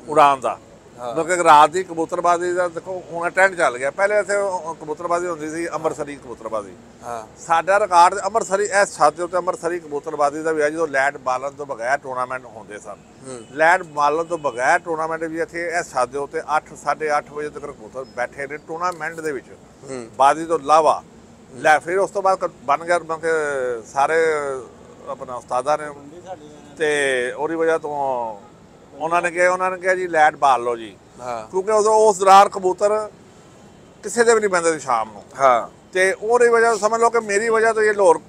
ਉਡਾਨ ਦਾ। ਮਤਲਬ ਕਿ ਰਾਤ ਦੀ ਕਬੂਤਰਬਾਜ਼ੀ ਦਾ ਦੇਖੋ ਹੁਣ ਟ੍ਰੈਂਡ ਚੱਲ ਗਿਆ। ਪਹਿਲੇ ਇੱਥੇ ਕਬੂਤਰਬਾਜ਼ੀ ਹੁੰਦੀ ਸੀ ਅੰਮ੍ਰਿਤਸਰੀ ਕਬੂਤਰਬਾਜ਼ੀ। ਹਾਂ। ਸਾਡਾ ਰਿਕਾਰਡ ਅੰਮ੍ਰਿਤਸਰੀ ਇਸ ਛੱਤ ਦੇ ਉੱਤੇ ਅੰਮ੍ਰਿਤਸਰੀ ਕਬੂਤਰਬਾਜ਼ੀ ਦਾ ਵੀ ਹੈ ਜਦੋਂ ਲੈਂਡ ਬਾਲਣ ਤੋਂ ਬਗੈਰ ਟੂਰਨਾਮੈਂਟ ਹੁੰਦੇ ਸਨ। ਲੈਂਡ ਬਾਲਣ ਤੋਂ ਬਗੈਰ ਟੂਰਨਾਮੈਂਟ ਵੀ ਇੱਥੇ ਇਸ ਛੱਤ ਦੇ ਉੱਤੇ 8 8:30 ਵਜੇ ਤੱਕ ਕਬੂਤਰ ਬੈਠੇ ਨੇ ਟੂਰਨਾਮੈਂਟ ਦੇ ਵਿੱਚ। ਬਾਜ਼ੀ ਤੋਂ ਇਲਾਵਾ ਲੈ ਫਿਰ ਉਸ ਤੋਂ ਬਾਅਦ ਬਣ ਗਿਆ ਮਤਲਬ ਕਿ ਸਾਰੇ ਆਪਣਾ ਉਸਤਾਦਾਂ ਨੇ। ਤੇ ਉਹਦੀ ਵਜ੍ਹਾ ਤੋਂ ਉਹਨਾਂ ਨੇ ਕਿਹਾ ਉਹਨਾਂ ਨੇ ਕਿਹਾ ਜੀ ਲੈਂਡ ਬਾਲ ਲਓ ਜੀ। ਹਾਂ। ਕਿਉਂਕਿ ਉਦੋਂ ਉਸ ਦੌਰਾਨ ਕਬੂਤਰ ਕਿਸੇ ਦੇ ਵੀ ਨਹੀਂ ਪੈਂਦੇ ਸੀ ਸ਼ਾਮ ਨੂੰ। ਹਾਂ। ਤੇ ਉਹਦੀ ਵਜ੍ਹਾ ਤੋਂ ਸਮਝ ਲਓ ਕਿ ਮੇਰੀ ਵਜ੍ਹਾ ਤੋਂ ਇਹ ਲਾਹੌਰ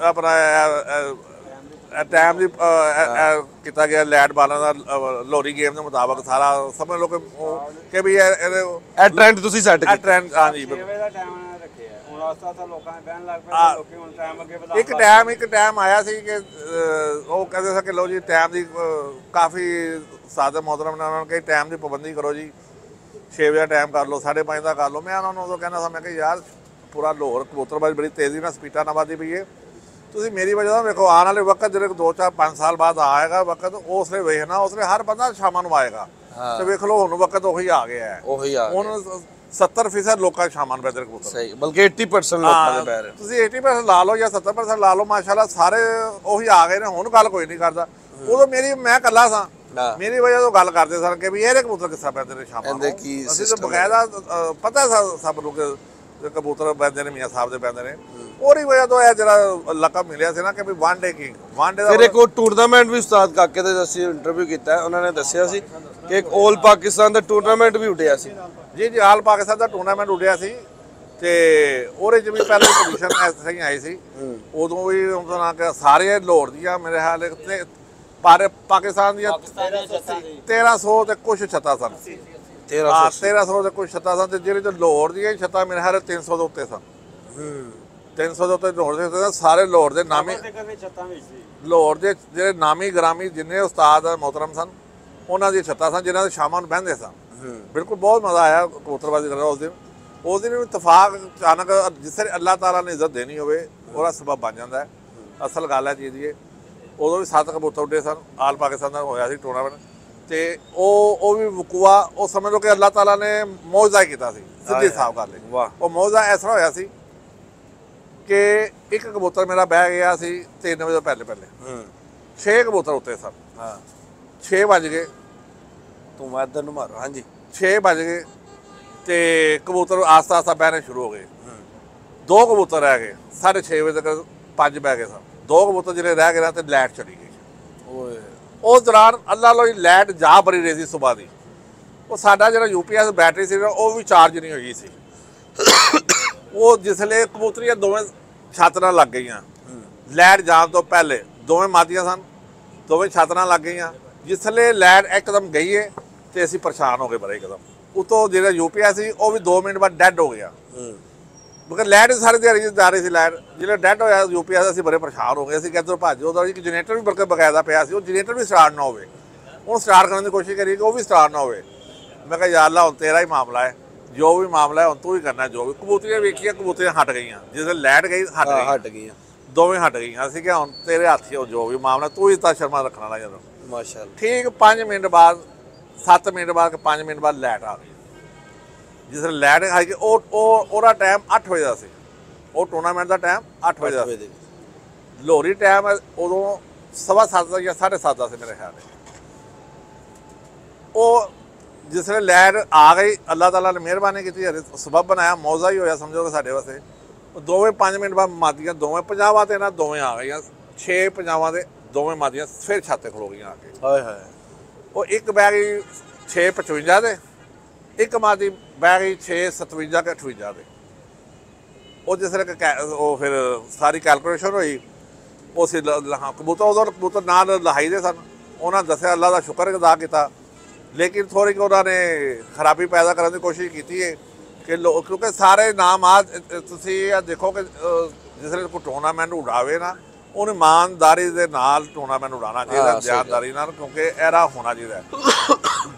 ਆਪਣਾ ਟਾਈਮ ਦੀ ਕੀਤਾ ਗਿਆ ਲੈਟ ਬਾਲਾਂ ਦਾ ਲੋਰੀ ਗੇਮ ਦੇ ਮੁਤਾਬਕ ਸਾਰਾ। ਸਮਝ ਲਓ ਕਿ ਕਿ ਵੀ ਇਹ ਟ੍ਰੈਂਡ ਤੁਸੀਂ ਸੈੱਟ ਇਹ ਕੀਤਾ। ਟ੍ਰੈਂਡ ਵਜੇ ਦਾ ਟਾਈਮ ਉਹਨਾਂ ਨੇ ਰੱਖਿਆ ਹੁਣ ਆਸਤਾ ਆਸਤਾ ਲੋਕਾਂ ਨੇ ਬਹਿਣ ਲੱਗ ਆ- ਪਏ ਲੋਕੀ ਹੁਣ ਟਾਈਮ ਅੱਗੇ ਵਧਾ ਇੱਕ ਟਾਈਮ ਇੱਕ ਟਾਈਮ ਆਇਆ ਸੀ ਕਿ ਉਹ ਕਹਿੰਦੇ ਸੀ ਕਿ ਲੋ ਜੀ ਟਾਈਮ ਦੀ ਕਾਫੀ ਸਾਦੇ ਮੋਹਤਰਮ ਨੇ ਉਹਨਾਂ ਨੂੰ ਕਹੀ ਟਾਈਮ ਦੀ ਪਾਬੰਦੀ ਕਰੋ ਜੀ। 6 ਵਜੇ ਟਾਈਮ ਕਰ ਲਓ 5:30 ਦਾ ਕਰ ਲਓ। ਮੈਂ ਉਹਨਾਂ ਨੂੰ ਉਦੋਂ ਕਹਿੰਦਾ ਸੀ ਮੈਂ ਕਿ ਯਾਰ ਪੂਰਾ ਲਾਹੌਰ ਕਬੂਤਰਬਾਜ਼ ਬੜੀ ਤੇਜ਼ੀ ਨਾਲ ਸਪੀਡਾਂ ਨਾਲ ਵੱਧਦੀ ਪਈ ਹੈ ਤੁਸੀਂ ਮੇਰੀ ਵਜ੍ਹਾ ਨਾਲ ਵੇਖੋ ਆਉਣ ਵਾਲੇ ਵਕਤ ਜਿਹੜੇ 2 4 5 ਸਾਲ ਬਾਅਦ ਆਏਗਾ ਵਕਤ ਉਸ ਵੇਖਣਾ ਉਸ ਹਰ ਬੰਦਾ ਸ਼ਾਮਾਂ ਨੂੰ ਆਏਗਾ। ਤੇ ਵੇਖ ਲਓ ਹੁਣ ਵਕਤ ਉਹੀ ਆ ਗਿਆ ਹੈ। ਉਹੀ ਆ। ਹੁਣ 70% ਲੋਕਾਂ ਸ਼ਾਮਾਂ ਨੂੰ ਬੈਦਰ ਕਬੂਤਰ। ਸਹੀ ਬਲਕਿ 80% ਲੋਕਾਂ ਦੇ ਰਹੇ। ਤੁਸੀਂ 80% ਲਾ ਲਓ ਜਾਂ 70% ਲਾ ਲਓ ਮਾਸ਼ਾਅੱਲਾ ਸਾਰੇ ਉਹੀ ਆ ਗਏ ਨੇ ਹੁਣ ਗੱਲ ਕੋਈ ਨਹੀਂ ਕਰਦਾ। ਉਦੋਂ ਮੇਰੀ ਮੈਂ ਇਕੱਲਾ ਸਾਂ। ਮੇਰੀ ਵਜ੍ਹਾ ਤੋਂ ਗੱਲ ਕਰਦੇ ਸਨ ਕਿ ਵੀ ਇਹਦੇ ਕਬੂਤਰ ਕਿੱਸਾ ਪੈਂਦੇ ਨੇ ਸ਼ਾਮਾਂ ਇਹਦੇ। ਕੀ ਅਸੀਂ ਤਾਂ ਬਕਾਇਦਾ ਪਤਾ ਸਭ ਨੂੰ ਕਿ ਕਬੂਤਰ ਪੈਂਦੇ ਨੇ ਮੀਆਂ ਸਾਹਿਬ ਦੇ ਪੈਂਦੇ ਨੇ। ਉਹਦੀ ਵਜ੍ਹਾ ਤੋਂ ਇਹ ਜਿਹੜਾ ਲਕਬ ਮਿਲਿਆ ਸੀ ਨਾ ਕਿ ਵੀ one day king one day ਦਾ ਫਿਰ ਇੱਕ ਉਹ ਟੂਰਨਾਮੈਂਟ ਵੀ ਉਸਤਾਦ ਕਾਕੇ ਦੇ ਅਸੀਂ ਇੰਟਰਵਿਊ ਕੀਤਾ ਉਹਨਾਂ ਨੇ ਦੱਸਿਆ ਸੀ ਕਿ ਇੱਕ 올 ਪਾਕਿਸਤਾਨ ਦਾ ਟੂਰਨਾਮੈਂਟ ਵੀ ਉੱਡਿਆ ਸੀ। ਜੀ ਜੀ ਆਲ ਪਾਕਿਸਤਾਨ ਦਾ ਟੂਰਨਾਮੈਂਟ ਉੱਡਿਆ ਸੀ ਤੇ ਉਹਦੇ ਚ ਵੀ ਪਹਿਲੇ ਪੋਜੀਸ਼ਨ ਤਰ੍ਹਾਂ ਹੀ ਆਈ ਸੀ। ਉਦੋਂ ਵੀ ਉਹਨਾਂ ਨਾਲ ਕਿ ਸਾਰੇ ਲਾਹੌਰ ਦੀਆਂ ਮੇਰੇ ਹਾਲ ਤੇ ਪਰ ਪਾਕਿਸਤਾਨ ਦੀਆਂ 1300 ਤੇ ਕੁਝ ਛੱਤਾਂ ਸਨ। 1300 ਹਾਂ 1300 ਦੇ ਕੁਝ ਛੱਤਾਂ ਸਨ ਤੇ ਜਿਹੜੇ ਜੋ ਲਾਹੌਰ ਦੀਆਂ ਛੱਤਾਂ ਮੇਰੇ ਹਾਲ 300 ਦੇ ਉੱਤੇ ਸਨ। ਹੂੰ। 300 ਦੇ ਉੱਤੇ ਲਾਹੌਰ ਦੇ ਉੱਤੇ ਸਨ। ਸਾਰੇ ਲਾਹੌਰ ਦੇ ਨਾਮੀ ਤੇ ਲਾਹੌਰ ਦੇ ਜਿਹੜੇ ਨਾਮੀ ਗ੍ਰਾਮੀ ਜਿੰਨੇ ਉਸਤਾਦ ਮੋਹਤਰਮ ਸਨ ਉਹਨਾਂ ਦੀਆਂ ਛੱਤਾਂ ਸਨ ਜਿਨ੍ਹਾਂ ਦੇ ਸ਼ਾਮਾਂ ਨੂੰ ਬਹਿੰਦੇ ਸਨ। ਬਿਲਕੁਲ ਬਹੁਤ ਮਜ਼ਾ ਆਇਆ ਕਬੂਤਰਬਾਜ਼ੀ ਕਰਨ ਦਾ ਉਸ ਦਿਨ। ਉਸ ਦਿਨ ਵੀ ਇਤਫਾਕ ਅਚਾਨਕ ਜਿਸ ਤਰ੍ਹਾਂ ਅੱਲਾਹ ਤਾਲਾ ਨੇ ਇੱਜ਼ਤ ਦੇਣੀ ਹੋਵੇ ਉਹਦਾ ਸਬਬ ਬਣ ਜਾਂਦਾ ਹੈ। ਅਸਲ ਗੱਲ ਹੈ ਦੀ ਇਹ। ਉਦੋਂ ਵੀ ਸੱਤ ਕਬੂਤਰ ਉੱਡੇ ਸਨ ਆਲ ਪਾਕਿਸਤਾਨ ਦਾ ਹੋਇਆ ਸੀ ਟੂਰਨਾਮੈਂਟ ਤੇ ਉਹ ਉਹ ਵੀ ਵਕੂਆ ਉਹ ਸਮਝ ਲਓ ਕਿ ਅੱਲਾਹ ਤਾਲਾ ਨੇ ਮੌਜਜ਼ਾ ਕੀਤਾ ਸੀ ਸਿੱਧੀ ਸਾਫ਼ ਗੱਲ ਹੈ। ਵਾਹ। ਉਹ ਮੌਜਜ਼ਾ ਇਸ ਤਰ੍ਹਾਂ ਹੋਇਆ ਸੀ ਕਿ ਇੱਕ ਕਬੂਤਰ ਮੇਰਾ ਬਹਿ ਗਿਆ ਸੀ 3 ਵਜੇ ਤੋਂ ਪਹਿਲੇ ਪਹਿਲੇ ਹੂੰ। 6 ਕਬੂਤਰ ਉੱਤੇ ਸਨ। ਹਾਂ। 6 ਵੱਜ ਗਏ। ਤੂੰ ਮੈਂ ਇੱਧਰ ਨੂੰ ਮਾਰੋ ਹਾਂਜੀ। 6 ਵੱਜ ਗਏ ਤੇ ਕਬੂਤਰ ਆਸਤਾ ਆਸਤਾ ਬਹਿਣੇ ਸ਼ੁਰੂ ਹੋ ਗਏ। ਦੋ ਕਬੂਤਰ ਰਹਿ ਗਏ 6:30 ਵਜੇ ਤੱਕ ਪੰਜ ਬਹਿ ਗਏ ਸਨ ਦੋ ਕਬੂਤਰ ਜਿਹੜੇ ਰਹਿ ਗਏ ਨਾ ਤੇ ਲਾਈਟ ਚਲੀ ਗਈ। ਓਏ। ਉਸ ਦੌਰਾਨ ਅੱਲਾ ਲੋਈ ਲਾਈਟ ਜਾ ਬਰੀ ਰਹੀ ਸੀ ਸਵੇਰ ਦੀ। ਉਹ ਸਾਡਾ ਜਿਹੜਾ ਯੂਪੀਐਸ ਬੈਟਰੀ ਸੀ ਉਹ ਵੀ ਚਾਰਜ ਨਹੀਂ ਹੋਈ ਸੀ। ਉਹ ਜਿਸਲੇ ਕਬੂਤਰੀਆਂ ਦੋਵੇਂ ਛੱਤ ਨਾਲ ਲੱਗ ਗਈਆਂ। ਲਾਈਟ ਜਾਣ ਤੋਂ ਪਹਿਲੇ ਦੋਵੇਂ ਮਾਦੀਆਂ ਸਨ ਦੋਵੇਂ ਛੱਤ ਨਾਲ ਲੱਗ ਗਈਆਂ। ਜਿਸਲੇ ਲਾਈਟ ਇੱਕਦਮ ਗਈ ਏ ਤੇ ਅਸੀਂ ਪਰੇਸ਼ਾਨ ਹੋ ਗਏ ਬੜੇ ਇੱਕਦਮ। ਉਤੋਂ ਜਿਹੜਾ ਯੂਪੀਐਸ ਸੀ ਉਹ ਵੀ 2 ਮਿੰਟ ਬਾਅਦ ਡੈੱਡ ਹੋ ਗਿਆ। ਮਗਰ ਲਾਈਟ ਸਾਰੀ ਦਿਹਾੜੀ ਜਾ ਰਹੀ ਸੀ ਲਾਈਟ ਜਿਹੜਾ ਡੈਡ ਹੋਇਆ ਯੂਪੀਐਸ ਅਸੀਂ ਬੜੇ ਪਰੇਸ਼ਾਨ ਹੋ ਗਏ। ਅਸੀਂ ਕਿੱਧਰ ਭੱਜ ਉਹਦਾ ਇੱਕ ਜਨਰੇਟਰ ਵੀ ਬਲਕਿ ਬਕਾਇਦਾ ਪਿਆ ਸੀ ਉਹ ਜਨਰੇਟਰ ਵੀ ਸਟਾਰਟ ਨਾ ਹੋਵੇ। ਉਹ ਸਟਾਰਟ ਕਰਨ ਦੀ ਕੋਸ਼ਿਸ਼ ਕਰੀ ਕਿ ਉਹ ਵੀ ਸਟਾਰਟ ਨਾ ਹੋਵੇ। ਮੈਂ ਕਿਹਾ ਯਾ ਅੱਲਾ ਹੁਣ ਤੇਰਾ ਹੀ ਮਾਮਲਾ ਹੈ। ਜੋ ਵੀ ਮਾਮਲਾ ਹੈ ਹੁਣ ਤੂੰ ਹੀ ਕਰਨਾ ਜੋ ਵੀ। ਕਬੂਤਰੀਆਂ ਵੇਖੀਆਂ ਕਬੂਤਰੀਆਂ ਹਟ ਗਈਆਂ। ਜਿਸ ਲੈਟ ਗਈ ਹਟ ਗਈ ਹਟ ਗਈਆਂ। ਦੋਵੇਂ ਹਟ ਗਈਆਂ। ਅਸੀਂ ਕਿਹਾ ਹੁਣ ਤੇਰੇ ਹੱਥ 'ਚ ਜੋ ਵੀ ਮਾਮਲਾ ਤੂੰ ਹੀ ਤਾਂ ਸ਼ਰਮਾ ਰੱਖਣਾ ਨਾ ਜਦੋਂ। ਮਾਸ਼ਾਅੱਲਾ। ਠੀਕ 5 ਮਿੰਟ ਬਾਅਦ 7 ਮਿੰਟ ਬਾਅਦ ਕਿ 5 ਮਿੰਟ ਬਾਅਦ ਲਾਈਟ ਆ ਗਈ। ਜਿਸ ਵੇਲੇ ਲਾਈਟ ਆ ਗਈ ਉਹ ਉਹ ਉਹਦਾ ਟਾਈਮ 8 ਵਜੇ ਦਾ ਸੀ। ਉਹ ਟੂਰਨਾਮੈਂਟ ਦਾ ਟਾਈਮ 8 ਵਜੇ ਦਾ ਸੀ। ਲੋਰੀ ਟਾਈਮ ਉਦੋਂ ਸਵਾ ਸੱਤ ਦਾ ਜਾਂ 7:30 ਦਾ ਸੀ ਮੇਰੇ ਖਿਆਲ ਨਾਲ। ਉਹ ਜਿਸ ਵੇਲੇ ਲਾਈਟ ਆ ਗਈ ਅੱਲਾਹ ਤਾਲਾ ਨੇ ਮਿਹਰਬਾਨੀ ਕੀਤੀ ਹਰੇ ਸਬਬ ਬਣਾਇਆ ਮੌਜ਼ਾ ਹੀ ਹੋਇਆ ਸਮਝੋ ਸਾਡੇ ਵਾਸਤੇ। ਉਹ ਦੋਵੇਂ 5 ਮਿੰਟ ਬਾਅਦ ਮਾਦੀਆਂ ਦੋਵੇਂ ਪੰਜਾਬਾਂ ਤੇ ਨਾ ਦੋਵੇਂ ਆ ਗਈਆਂ 6 ਪੰਜਾਬਾਂ ਦੇ ਦੋਵੇਂ ਮਾਦੀਆਂ ਫਿਰ ਛੱਤ ਖਲੋ ਗਈਆਂ ਆ ਕੇ। ਹਾਏ ਹਾਏ। ਉਹ ਇੱਕ ਬਹਿ ਗਈ 655 ਦੇ, ਇੱਕ ਮਾਦੀ ਬਹਿ ਗਈ 657 ਕੇ 58 ਦੇ। ਉਹ ਜਿਸ ਤਰ੍ਹਾਂ ਉਹ ਫਿਰ ਸਾਰੀ ਕੈਲਕੂਲੇਸ਼ਨ ਹੋਈ, ਉਹ ਸੀ ਲਹਾ, ਕਬੂਤਰ ਉਦੋਂ ਕਬੂਤਰ ਨਾਲ ਲਹਾਈ ਦੇ ਸਨ। ਉਹਨਾਂ ਦੱਸਿਆ, ਅੱਲਾ ਦਾ ਸ਼ੁਕਰ ਅਦਾ ਕੀਤਾ। ਲੇਕਿਨ ਥੋੜੀ ਕਿ ਉਹਨਾਂ ਨੇ ਖਰਾਬੀ ਪੈਦਾ ਕਰਨ ਦੀ ਕੋਸ਼ਿਸ਼ ਕੀਤੀ ਹੈ ਕਿ ਲੋ- ਕਿਉਂਕਿ ਸਾਰੇ ਨਾਮ ਆ, ਤੁਸੀਂ ਇਹ ਦੇਖੋ ਕਿ ਜਿਸ ਵੇਲੇ ਕੋਈ ਟੂਰਨਾਮੈਂਟ ਉਡਾਵੇ ਨਾ ਉਹਨੂੰ ਇਮਾਨਦਾਰੀ ਦੇ ਨਾਲ ਟੂਰਨਾਮੈਂਟ ਉਡਾਉਣਾ ਚਾਹੀਦਾ। ਧਿਆਨਦਾਰੀ ਨਾਲ ਕਿਉਂਕਿ ਇਹਦਾ ਹੋਣਾ ਚਾਹੀਦਾ।